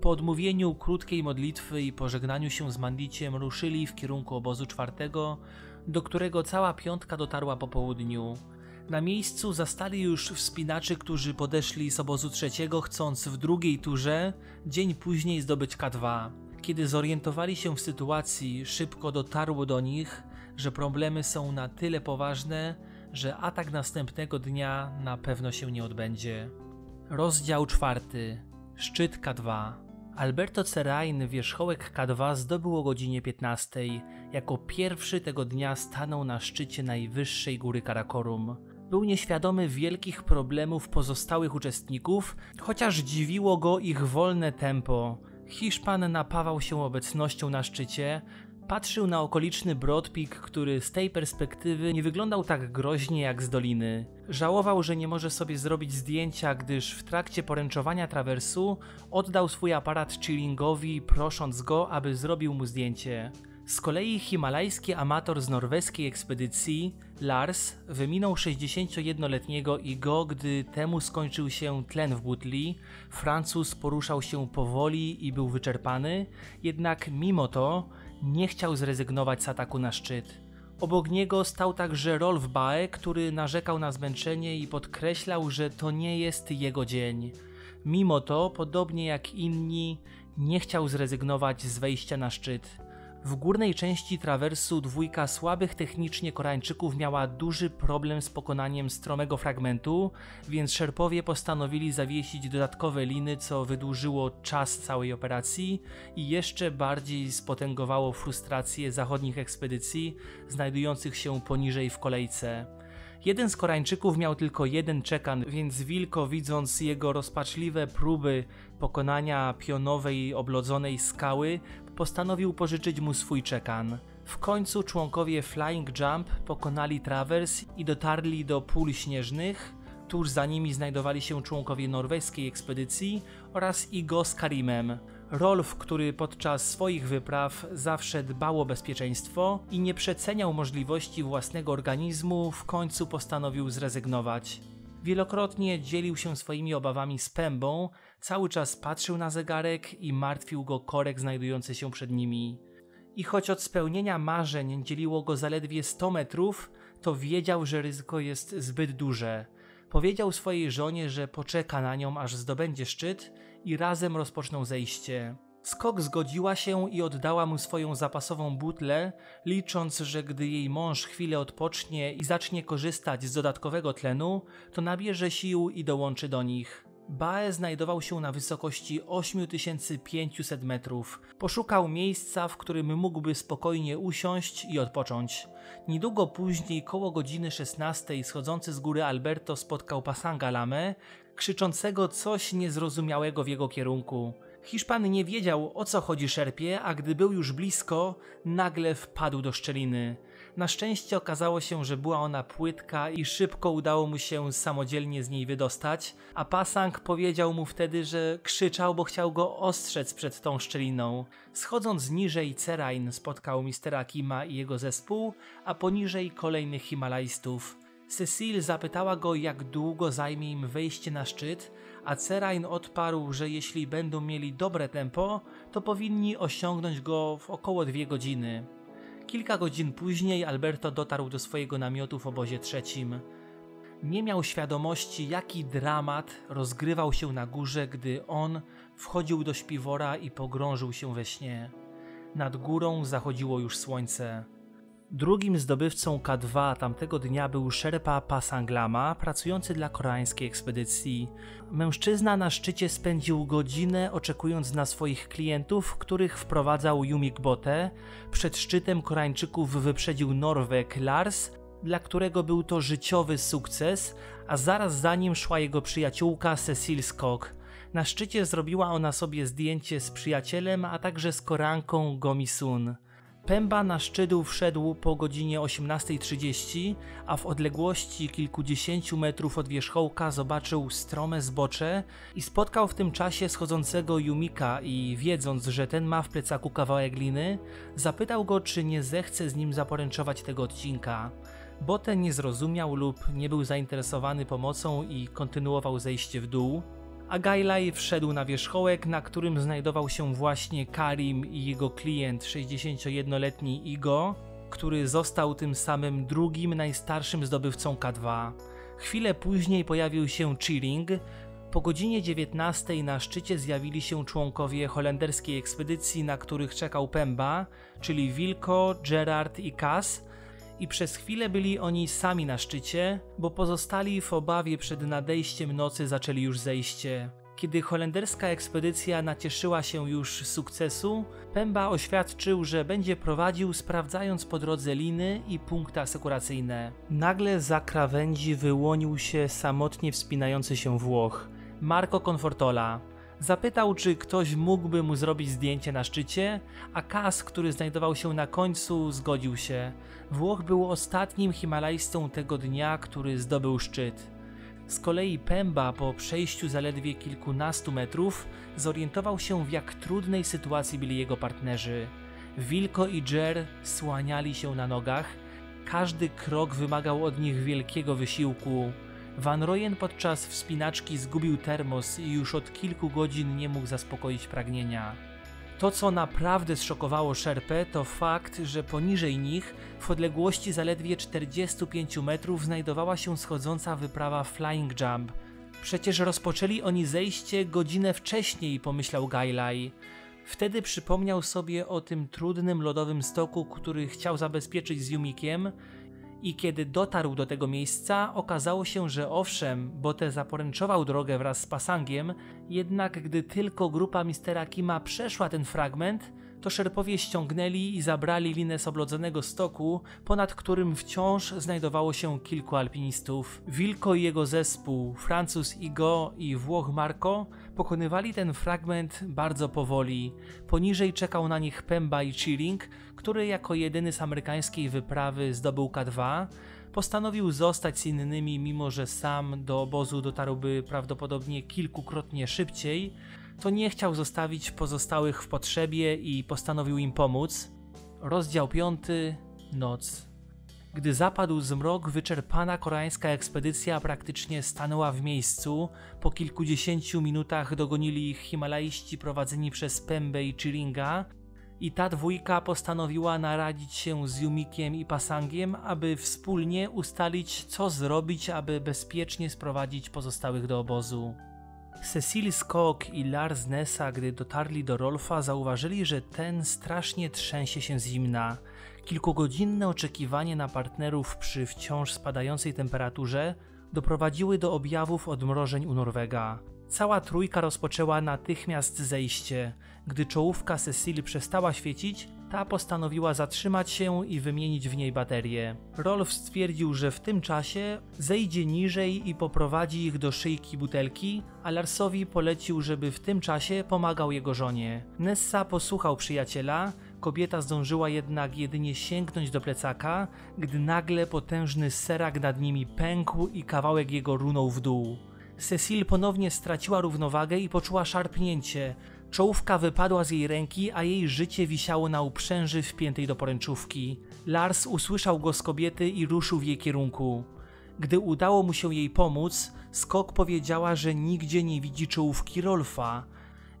Po odmówieniu krótkiej modlitwy i pożegnaniu się z Mandiciem ruszyli w kierunku obozu czwartego, do którego cała piątka dotarła po południu. Na miejscu zastali już wspinaczy, którzy podeszli z obozu trzeciego, chcąc w drugiej turze dzień później zdobyć K2. Kiedy zorientowali się w sytuacji, szybko dotarło do nich, że problemy są na tyle poważne, że atak następnego dnia na pewno się nie odbędzie. Rozdział czwarty. Szczyt K2. Alberto Cerain wierzchołek K2 zdobył o godzinie 15. Jako pierwszy tego dnia stanął na szczycie najwyższej góry Karakorum. Był nieświadomy wielkich problemów pozostałych uczestników, chociaż dziwiło go ich wolne tempo. Hiszpan napawał się obecnością na szczycie, Patrzył na okoliczny Broad Peak, który z tej perspektywy nie wyglądał tak groźnie jak z doliny. Żałował, że nie może sobie zrobić zdjęcia, gdyż w trakcie poręczowania trawersu oddał swój aparat Chillingowi, prosząc go, aby zrobił mu zdjęcie. Z kolei himalajski amator z norweskiej ekspedycji, Lars, wyminął 61-letniego Igo, gdy temu skończył się tlen w butli. Francuz poruszał się powoli i był wyczerpany, jednak mimo to nie chciał zrezygnować z ataku na szczyt. Obok niego stał także Rolf Bae, który narzekał na zmęczenie i podkreślał, że to nie jest jego dzień. Mimo to, podobnie jak inni, nie chciał zrezygnować z wejścia na szczyt. W górnej części trawersu dwójka słabych technicznie Koreańczyków miała duży problem z pokonaniem stromego fragmentu, więc szerpowie postanowili zawiesić dodatkowe liny, co wydłużyło czas całej operacji i jeszcze bardziej spotęgowało frustrację zachodnich ekspedycji znajdujących się poniżej w kolejce. Jeden z Koreańczyków miał tylko jeden czekan, więc Wilko, widząc jego rozpaczliwe próby pokonania pionowej, oblodzonej skały, postanowił pożyczyć mu swój czekan. W końcu członkowie Flying Jump pokonali Travers i dotarli do pól śnieżnych. Tuż za nimi znajdowali się członkowie norweskiej ekspedycji oraz Igo z Karimem. Rolf, który podczas swoich wypraw zawsze dbał o bezpieczeństwo i nie przeceniał możliwości własnego organizmu, w końcu postanowił zrezygnować. Wielokrotnie dzielił się swoimi obawami z Pębą, cały czas patrzył na zegarek i martwił go korek znajdujący się przed nimi. I choć od spełnienia marzeń dzieliło go zaledwie 100 metrów, to wiedział, że ryzyko jest zbyt duże. Powiedział swojej żonie, że poczeka na nią, aż zdobędzie szczyt i razem rozpoczną zejście. Skok zgodziła się i oddała mu swoją zapasową butlę, licząc, że gdy jej mąż chwilę odpocznie i zacznie korzystać z dodatkowego tlenu, to nabierze sił i dołączy do nich. Bae znajdował się na wysokości 8500 metrów. Poszukał miejsca, w którym mógłby spokojnie usiąść i odpocząć. Niedługo później, koło godziny 16, schodzący z góry Alberto spotkał Pasanga Lame, krzyczącego coś niezrozumiałego w jego kierunku. Hiszpan nie wiedział o co chodzi szerpie, a gdy był już blisko, nagle wpadł do szczeliny. Na szczęście okazało się, że była ona płytka i szybko udało mu się samodzielnie z niej wydostać, a Pasang powiedział mu wtedy, że krzyczał, bo chciał go ostrzec przed tą szczeliną. Schodząc niżej, Cerain spotkał mistera Kima i jego zespół, a poniżej kolejnych Himalajstów. Cecil zapytała go, jak długo zajmie im wejście na szczyt, a Cerain odparł, że jeśli będą mieli dobre tempo, to powinni osiągnąć go w około dwie godziny. Kilka godzin później Alberto dotarł do swojego namiotu w obozie trzecim. Nie miał świadomości, jaki dramat rozgrywał się na górze, gdy on wchodził do śpiwora i pogrążył się we śnie. Nad górą zachodziło już słońce. Drugim zdobywcą K2 tamtego dnia był Sherpa Pasanglama, pracujący dla koreańskiej ekspedycji. Mężczyzna na szczycie spędził godzinę oczekując na swoich klientów, których wprowadzał Yumik Bote. Przed szczytem Koreańczyków wyprzedził Norweg Lars, dla którego był to życiowy sukces, a zaraz za nim szła jego przyjaciółka Cecil Skok. Na szczycie zrobiła ona sobie zdjęcie z przyjacielem, a także z koranką Gomisun. Pemba na szczyt wszedł po godzinie 18.30, a w odległości kilkudziesięciu metrów od wierzchołka zobaczył strome zbocze i spotkał w tym czasie schodzącego Yumika i wiedząc, że ten ma w plecaku kawałek gliny, zapytał go, czy nie zechce z nim zaporęczować tego odcinka. Boten nie zrozumiał lub nie był zainteresowany pomocą i kontynuował zejście w dół. Agailaj wszedł na wierzchołek, na którym znajdował się właśnie Karim i jego klient 61-letni Igo, który został tym samym drugim najstarszym zdobywcą K2. Chwilę później pojawił się Chilling. Po godzinie 19 na szczycie zjawili się członkowie holenderskiej ekspedycji, na których czekał Pemba, czyli Wilko, Gerard i Cass, i przez chwilę byli oni sami na szczycie, bo pozostali w obawie przed nadejściem nocy zaczęli już zejście. Kiedy holenderska ekspedycja nacieszyła się już sukcesu, Pemba oświadczył, że będzie prowadził sprawdzając po drodze liny i punkty asekuracyjne. Nagle za krawędzi wyłonił się samotnie wspinający się Włoch, Marco Confortola. Zapytał, czy ktoś mógłby mu zrobić zdjęcie na szczycie, a Kas, który znajdował się na końcu, zgodził się. Włoch był ostatnim himalajstą tego dnia, który zdobył szczyt. Z kolei Pemba po przejściu zaledwie kilkunastu metrów zorientował się w jak trudnej sytuacji byli jego partnerzy. Wilko i Jer słaniali się na nogach, każdy krok wymagał od nich wielkiego wysiłku. Van Royen podczas wspinaczki zgubił termos i już od kilku godzin nie mógł zaspokoić pragnienia. To, co naprawdę zszokowało Sherpę, to fakt, że poniżej nich, w odległości zaledwie 45 metrów, znajdowała się schodząca wyprawa Flying Jump. Przecież rozpoczęli oni zejście godzinę wcześniej, pomyślał Gailai. Wtedy przypomniał sobie o tym trudnym lodowym stoku, który chciał zabezpieczyć z Yumikiem i kiedy dotarł do tego miejsca, okazało się, że owszem, Bote zaporęczował drogę wraz z Pasangiem, jednak gdy tylko grupa Mistera Kima przeszła ten fragment, to szerpowie ściągnęli i zabrali linę z oblodzonego stoku, ponad którym wciąż znajdowało się kilku alpinistów. Wilko i jego zespół, Francuz Igo i Włoch Marco, pokonywali ten fragment bardzo powoli. Poniżej czekał na nich Pemba i Chilling, który jako jedyny z amerykańskiej wyprawy zdobył K2, postanowił zostać z innymi, mimo że sam do obozu dotarłby prawdopodobnie kilkukrotnie szybciej, to nie chciał zostawić pozostałych w potrzebie i postanowił im pomóc. Rozdział 5. Noc. Gdy zapadł zmrok, wyczerpana koreańska ekspedycja praktycznie stanęła w miejscu. Po kilkudziesięciu minutach dogonili ich Himalaiści prowadzeni przez Pembe i Chiringa, i ta dwójka postanowiła naradzić się z Jumikiem i Pasangiem, aby wspólnie ustalić, co zrobić, aby bezpiecznie sprowadzić pozostałych do obozu. Cecil Skok i Lars Nessa, gdy dotarli do Rolfa, zauważyli, że ten strasznie trzęsie się z zimna. Kilkugodzinne oczekiwanie na partnerów przy wciąż spadającej temperaturze doprowadziły do objawów odmrożeń u Norwega. Cała trójka rozpoczęła natychmiast zejście. Gdy czołówka Cecily przestała świecić, ta postanowiła zatrzymać się i wymienić w niej baterię. Rolf stwierdził, że w tym czasie zejdzie niżej i poprowadzi ich do szyjki butelki, a Larsowi polecił, żeby w tym czasie pomagał jego żonie. Nessa posłuchał przyjaciela, kobieta zdążyła jednak jedynie sięgnąć do plecaka, gdy nagle potężny serak nad nimi pękł i kawałek jego runął w dół. Cecil ponownie straciła równowagę i poczuła szarpnięcie. Czołówka wypadła z jej ręki, a jej życie wisiało na uprzęży wpiętej do poręczówki. Lars usłyszał głos kobiety i ruszył w jej kierunku. Gdy udało mu się jej pomóc, Skok powiedziała, że nigdzie nie widzi czołówki Rolfa.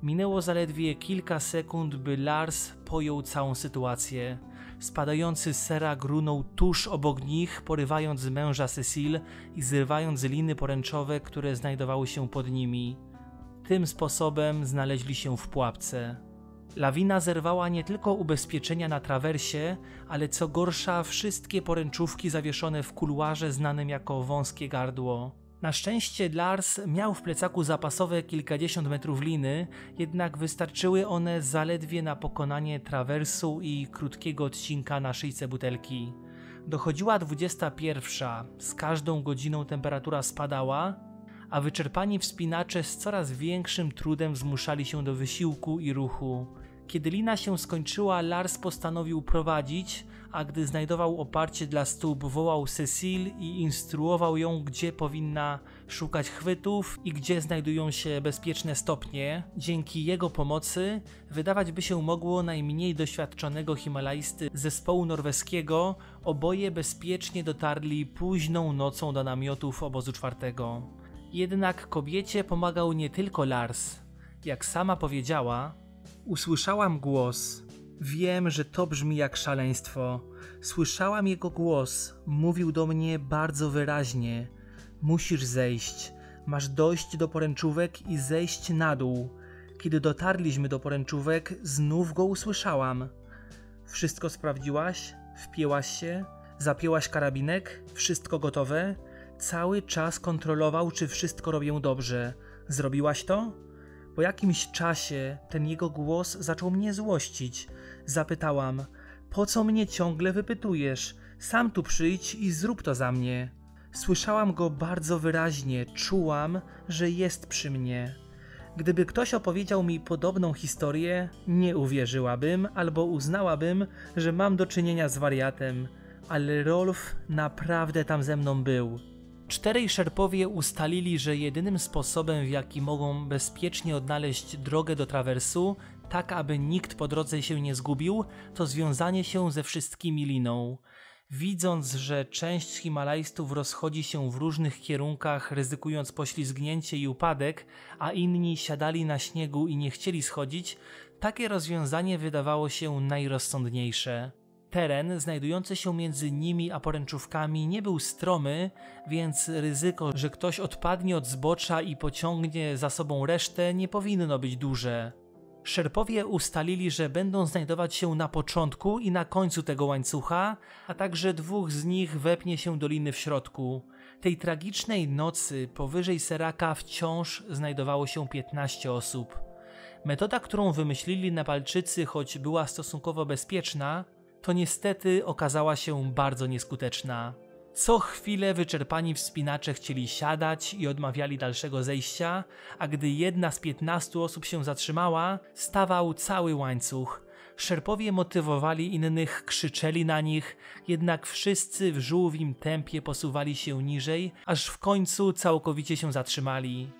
Minęło zaledwie kilka sekund, by Lars pojął całą sytuację. Spadający sera grunął tuż obok nich, porywając męża Cecil i zrywając liny poręczowe, które znajdowały się pod nimi. Tym sposobem znaleźli się w pułapce. Lawina zerwała nie tylko ubezpieczenia na trawersie, ale co gorsza, wszystkie poręczówki zawieszone w kuluarze znanym jako wąskie gardło. Na szczęście Lars miał w plecaku zapasowe kilkadziesiąt metrów liny, jednak wystarczyły one zaledwie na pokonanie trawersu i krótkiego odcinka na szyjce butelki. Dochodziła 21. Z każdą godziną temperatura spadała, a wyczerpani wspinacze z coraz większym trudem zmuszali się do wysiłku i ruchu. Kiedy lina się skończyła, Lars postanowił prowadzić, a gdy znajdował oparcie dla stóp, wołał Cecil i instruował ją, gdzie powinna szukać chwytów i gdzie znajdują się bezpieczne stopnie. Dzięki jego pomocy wydawać by się mogło najmniej doświadczonego himalajsty zespołu norweskiego, oboje bezpiecznie dotarli późną nocą do namiotów obozu czwartego. Jednak kobiecie pomagał nie tylko Lars. Jak sama powiedziała, usłyszałam głos, Wiem, że to brzmi jak szaleństwo. Słyszałam jego głos, mówił do mnie bardzo wyraźnie: Musisz zejść, masz dojść do poręczówek i zejść na dół. Kiedy dotarliśmy do poręczówek, znów go usłyszałam. Wszystko sprawdziłaś? Wpięłaś się? Zapięłaś karabinek? Wszystko gotowe? Cały czas kontrolował, czy wszystko robię dobrze. Zrobiłaś to? Po jakimś czasie ten jego głos zaczął mnie złościć. Zapytałam: Po co mnie ciągle wypytujesz? Sam tu przyjdź i zrób to za mnie. Słyszałam go bardzo wyraźnie, czułam, że jest przy mnie. Gdyby ktoś opowiedział mi podobną historię, nie uwierzyłabym albo uznałabym, że mam do czynienia z wariatem, ale Rolf naprawdę tam ze mną był. Czterej szerpowie ustalili, że jedynym sposobem, w jaki mogą bezpiecznie odnaleźć drogę do trawersu, tak aby nikt po drodze się nie zgubił, to związanie się ze wszystkimi liną. Widząc, że część Himalajstów rozchodzi się w różnych kierunkach, ryzykując poślizgnięcie i upadek, a inni siadali na śniegu i nie chcieli schodzić, takie rozwiązanie wydawało się najrozsądniejsze. Teren znajdujący się między nimi a poręczówkami nie był stromy, więc ryzyko, że ktoś odpadnie od zbocza i pociągnie za sobą resztę, nie powinno być duże. Szerpowie ustalili, że będą znajdować się na początku i na końcu tego łańcucha, a także dwóch z nich wepnie się do liny w środku. Tej tragicznej nocy powyżej Seraka wciąż znajdowało się 15 osób. Metoda, którą wymyślili Nepalczycy, choć była stosunkowo bezpieczna, to niestety okazała się bardzo nieskuteczna. Co chwilę wyczerpani wspinacze chcieli siadać i odmawiali dalszego zejścia, a gdy jedna z piętnastu osób się zatrzymała, stawał cały łańcuch. Szerpowie motywowali innych, krzyczeli na nich, jednak wszyscy w żółwim tempie posuwali się niżej, aż w końcu całkowicie się zatrzymali.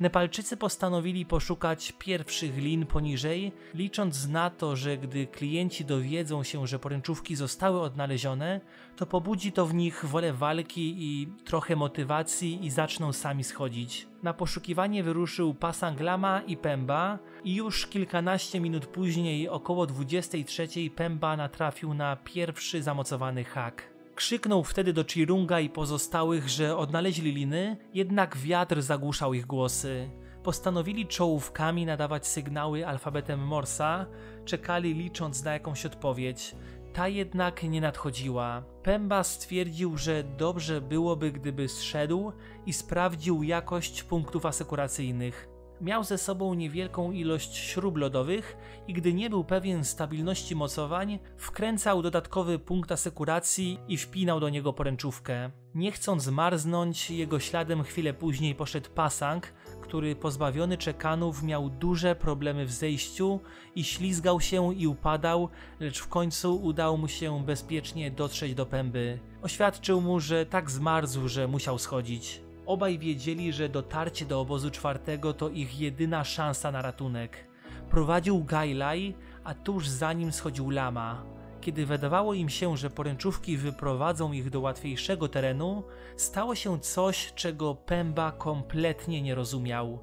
Nepalczycy postanowili poszukać pierwszych lin poniżej, licząc na to, że gdy klienci dowiedzą się, że poręczówki zostały odnalezione, to pobudzi to w nich wolę walki i trochę motywacji i zaczną sami schodzić. Na poszukiwanie wyruszył Pasang Lama i Pemba i już kilkanaście minut później, około 23, Pemba natrafił na pierwszy zamocowany hak. Krzyknął wtedy do Chirunga i pozostałych, że odnaleźli liny, jednak wiatr zagłuszał ich głosy. Postanowili czołówkami nadawać sygnały alfabetem Morsa, czekali licząc na jakąś odpowiedź. Ta jednak nie nadchodziła. Pemba stwierdził, że dobrze byłoby, gdyby zszedł i sprawdził jakość punktów asekuracyjnych. Miał ze sobą niewielką ilość śrub lodowych i gdy nie był pewien stabilności mocowań, wkręcał dodatkowy punkt asekuracji i wpinał do niego poręczówkę. Nie chcąc zmarznąć, jego śladem chwilę później poszedł Pasang, który pozbawiony czekanów miał duże problemy w zejściu i ślizgał się i upadał, lecz w końcu udało mu się bezpiecznie dotrzeć do pęby. Oświadczył mu, że tak zmarzł, że musiał schodzić. Obaj wiedzieli, że dotarcie do obozu czwartego to ich jedyna szansa na ratunek. Prowadził Gailai, a tuż za nim schodził Lama. Kiedy wydawało im się, że poręczówki wyprowadzą ich do łatwiejszego terenu, stało się coś, czego Pemba kompletnie nie rozumiał.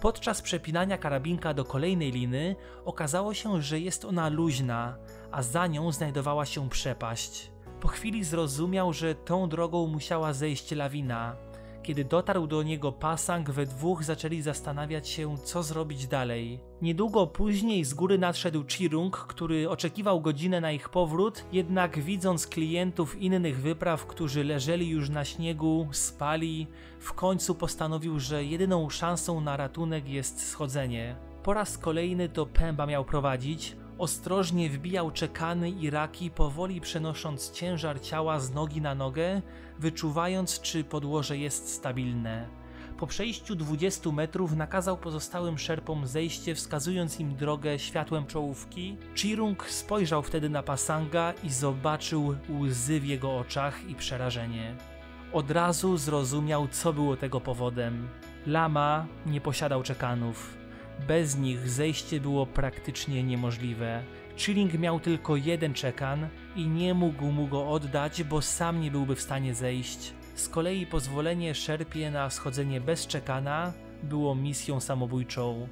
Podczas przepinania karabinka do kolejnej liny okazało się, że jest ona luźna, a za nią znajdowała się przepaść. Po chwili zrozumiał, że tą drogą musiała zejść lawina. Kiedy dotarł do niego Pasang, we dwóch zaczęli zastanawiać się, co zrobić dalej. Niedługo później z góry nadszedł Chirung, który oczekiwał godzinę na ich powrót, jednak widząc klientów innych wypraw, którzy leżeli już na śniegu, spali, w końcu postanowił, że jedyną szansą na ratunek jest schodzenie. Po raz kolejny to Pemba miał prowadzić, Ostrożnie wbijał czekany i raki, powoli przenosząc ciężar ciała z nogi na nogę, wyczuwając, czy podłoże jest stabilne. Po przejściu 20 metrów nakazał pozostałym szerpom zejście, wskazując im drogę światłem czołówki. Chirung spojrzał wtedy na Pasanga i zobaczył łzy w jego oczach i przerażenie. Od razu zrozumiał, co było tego powodem. Lama nie posiadał czekanów. Bez nich zejście było praktycznie niemożliwe. Chilling miał tylko jeden czekan i nie mógł mu go oddać, bo sam nie byłby w stanie zejść. Z kolei pozwolenie szerpie na schodzenie bez czekana było misją samobójczą.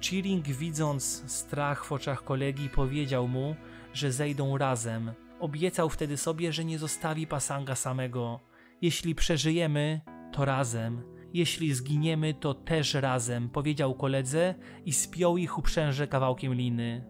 Chilling widząc strach w oczach kolegi powiedział mu, że zejdą razem. Obiecał wtedy sobie, że nie zostawi Pasanga samego. Jeśli przeżyjemy, to razem. Jeśli zginiemy, to też razem, powiedział koledze i spiął ich uprzęże kawałkiem liny.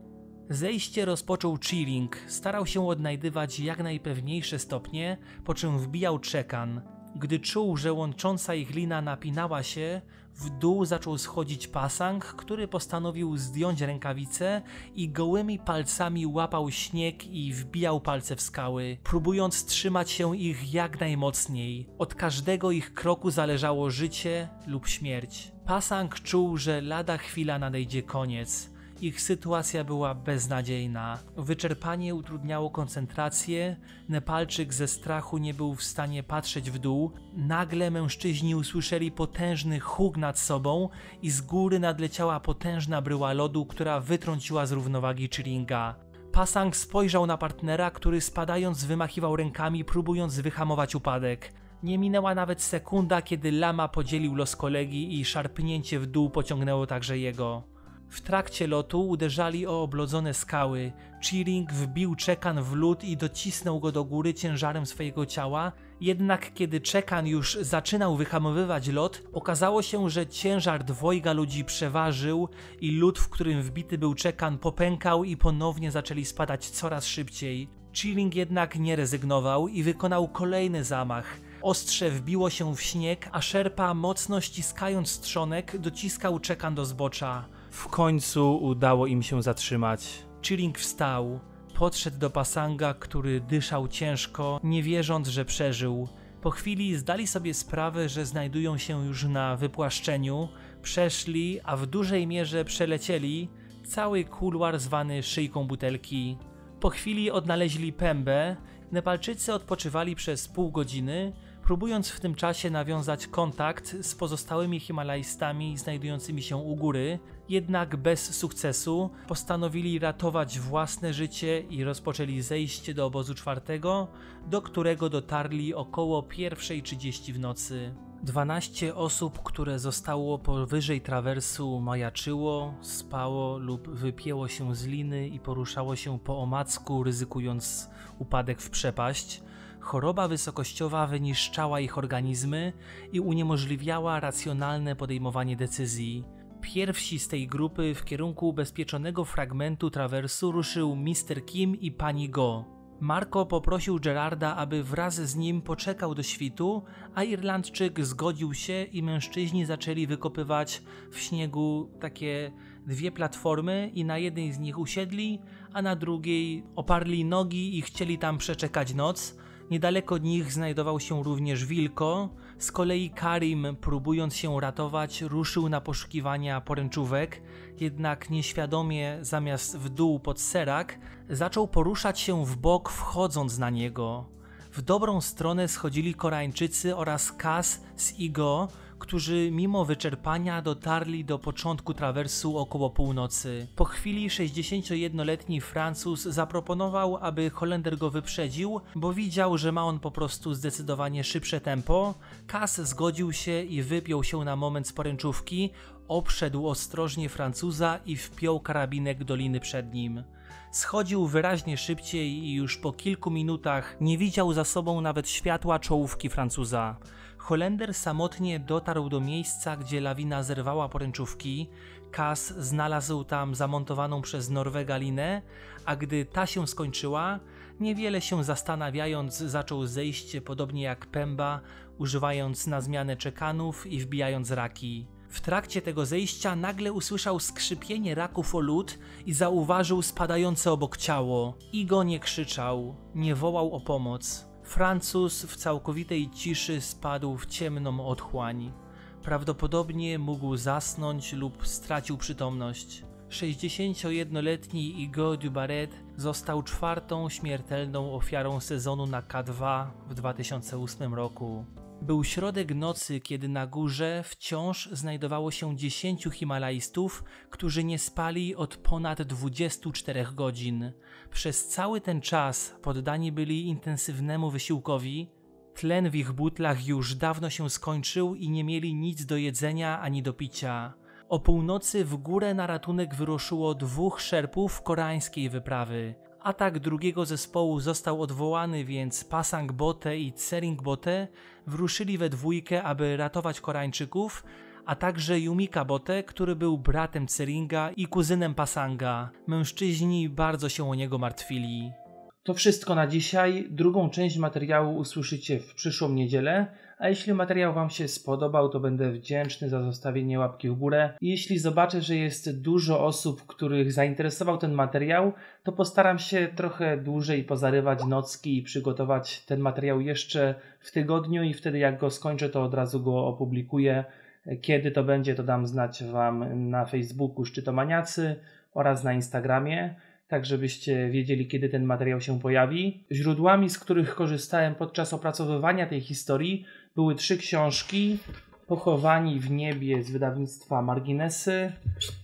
Zejście rozpoczął Chilling, starał się odnajdywać jak najpewniejsze stopnie, po czym wbijał czekan. Gdy czuł, że łącząca ich lina napinała się, w dół zaczął schodzić pasang, który postanowił zdjąć rękawice i gołymi palcami łapał śnieg i wbijał palce w skały, próbując trzymać się ich jak najmocniej. Od każdego ich kroku zależało życie lub śmierć. Pasang czuł, że lada chwila nadejdzie koniec. Ich sytuacja była beznadziejna. Wyczerpanie utrudniało koncentrację, Nepalczyk ze strachu nie był w stanie patrzeć w dół. Nagle mężczyźni usłyszeli potężny huk nad sobą i z góry nadleciała potężna bryła lodu, która wytrąciła z równowagi Chiringa. Pasang spojrzał na partnera, który spadając wymachiwał rękami, próbując wyhamować upadek. Nie minęła nawet sekunda, kiedy lama podzielił los kolegi i szarpnięcie w dół pociągnęło także jego. W trakcie lotu uderzali o oblodzone skały. Cheering wbił czekan w lód i docisnął go do góry ciężarem swojego ciała, jednak kiedy czekan już zaczynał wyhamowywać lot, okazało się, że ciężar dwojga ludzi przeważył i lód, w którym wbity był czekan, popękał i ponownie zaczęli spadać coraz szybciej. Chilling jednak nie rezygnował i wykonał kolejny zamach. Ostrze wbiło się w śnieg, a szerpa, mocno ściskając strzonek, dociskał czekan do zbocza. W końcu udało im się zatrzymać. Chilling wstał, podszedł do pasanga, który dyszał ciężko, nie wierząc, że przeżył. Po chwili zdali sobie sprawę, że znajdują się już na wypłaszczeniu, przeszli, a w dużej mierze przelecieli cały kuluar zwany szyjką butelki. Po chwili odnaleźli pębę, Nepalczycy odpoczywali przez pół godziny, próbując w tym czasie nawiązać kontakt z pozostałymi Himalajstami znajdującymi się u góry, jednak bez sukcesu postanowili ratować własne życie i rozpoczęli zejście do obozu czwartego, do którego dotarli około 1.30 w nocy. 12 osób, które zostało powyżej trawersu, majaczyło, spało lub wypięło się z liny i poruszało się po omacku, ryzykując upadek w przepaść. Choroba wysokościowa wyniszczała ich organizmy i uniemożliwiała racjonalne podejmowanie decyzji. Pierwsi z tej grupy w kierunku ubezpieczonego fragmentu trawersu ruszył Mr. Kim i pani Go. Marco poprosił Gerarda, aby wraz z nim poczekał do świtu, a Irlandczyk zgodził się i mężczyźni zaczęli wykopywać w śniegu takie dwie platformy i na jednej z nich usiedli, a na drugiej oparli nogi i chcieli tam przeczekać noc. Niedaleko nich znajdował się również Wilko. Z kolei Karim, próbując się ratować, ruszył na poszukiwania poręczówek, jednak nieświadomie zamiast w dół pod serak, zaczął poruszać się w bok, wchodząc na niego. W dobrą stronę schodzili Koreańczycy oraz Kas z Igo, którzy mimo wyczerpania dotarli do początku trawersu około północy. Po chwili 61-letni Francuz zaproponował, aby Holender go wyprzedził, bo widział, że ma on po prostu zdecydowanie szybsze tempo. Kas zgodził się i wypiął się na moment z poręczówki, obszedł ostrożnie Francuza i wpiął karabinek do liny przed nim. Schodził wyraźnie szybciej i już po kilku minutach nie widział za sobą nawet światła czołówki Francuza. Holender samotnie dotarł do miejsca, gdzie lawina zerwała poręczówki. Kas znalazł tam zamontowaną przez Norwega linę, a gdy ta się skończyła, niewiele się zastanawiając, zaczął zejście podobnie jak Pemba, używając na zmianę czekanów i wbijając raki. W trakcie tego zejścia nagle usłyszał skrzypienie raków o lód i zauważył spadające obok ciało. Igo nie krzyczał, nie wołał o pomoc. Francuz w całkowitej ciszy spadł w ciemną otchłań. Prawdopodobnie mógł zasnąć lub stracił przytomność. 61-letni Igo Dubaret został czwartą śmiertelną ofiarą sezonu na K2 w 2008 roku. Był środek nocy, kiedy na górze wciąż znajdowało się 10 Himalajstów, którzy nie spali od ponad 24 godzin. Przez cały ten czas poddani byli intensywnemu wysiłkowi. Tlen w ich butlach już dawno się skończył i nie mieli nic do jedzenia ani do picia. O północy w górę na ratunek wyruszyło dwóch szerpów koreańskiej wyprawy. Atak drugiego zespołu został odwołany, więc Pasang Bote i Tsering Bote wyruszyli we dwójkę, aby ratować Koreańczyków, a także Yumika Bote, który był bratem Tseringa i kuzynem Pasanga. Mężczyźni bardzo się o niego martwili. To wszystko na dzisiaj. Drugą część materiału usłyszycie w przyszłą niedzielę. A jeśli materiał Wam się spodobał, to będę wdzięczny za zostawienie łapki w górę. I jeśli zobaczę, że jest dużo osób, których zainteresował ten materiał, to postaram się trochę dłużej pozarywać nocki i przygotować ten materiał jeszcze w tygodniu i wtedy jak go skończę, to od razu go opublikuję. Kiedy to będzie, to dam znać Wam na Facebooku Szczytomaniacy oraz na Instagramie tak żebyście wiedzieli, kiedy ten materiał się pojawi. Źródłami, z których korzystałem podczas opracowywania tej historii, były trzy książki. Pochowani w niebie z wydawnictwa Marginesy,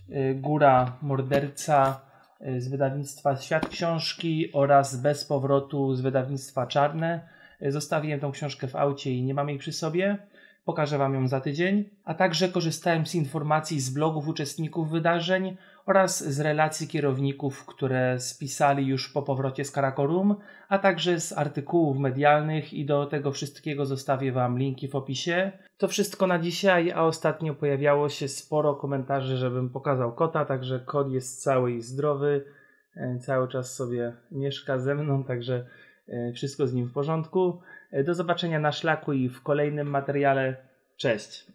y, Góra Morderca y, z wydawnictwa Świat Książki oraz Bez Powrotu z wydawnictwa Czarne. Y, zostawiłem tą książkę w aucie i nie mam jej przy sobie. Pokażę Wam ją za tydzień. A także korzystałem z informacji z blogów uczestników wydarzeń oraz z relacji kierowników, które spisali już po powrocie z Karakorum, a także z artykułów medialnych i do tego wszystkiego zostawię Wam linki w opisie. To wszystko na dzisiaj, a ostatnio pojawiało się sporo komentarzy, żebym pokazał kota, także kot jest cały i zdrowy, e, cały czas sobie mieszka ze mną, także e, wszystko z nim w porządku. E, do zobaczenia na szlaku i w kolejnym materiale. Cześć!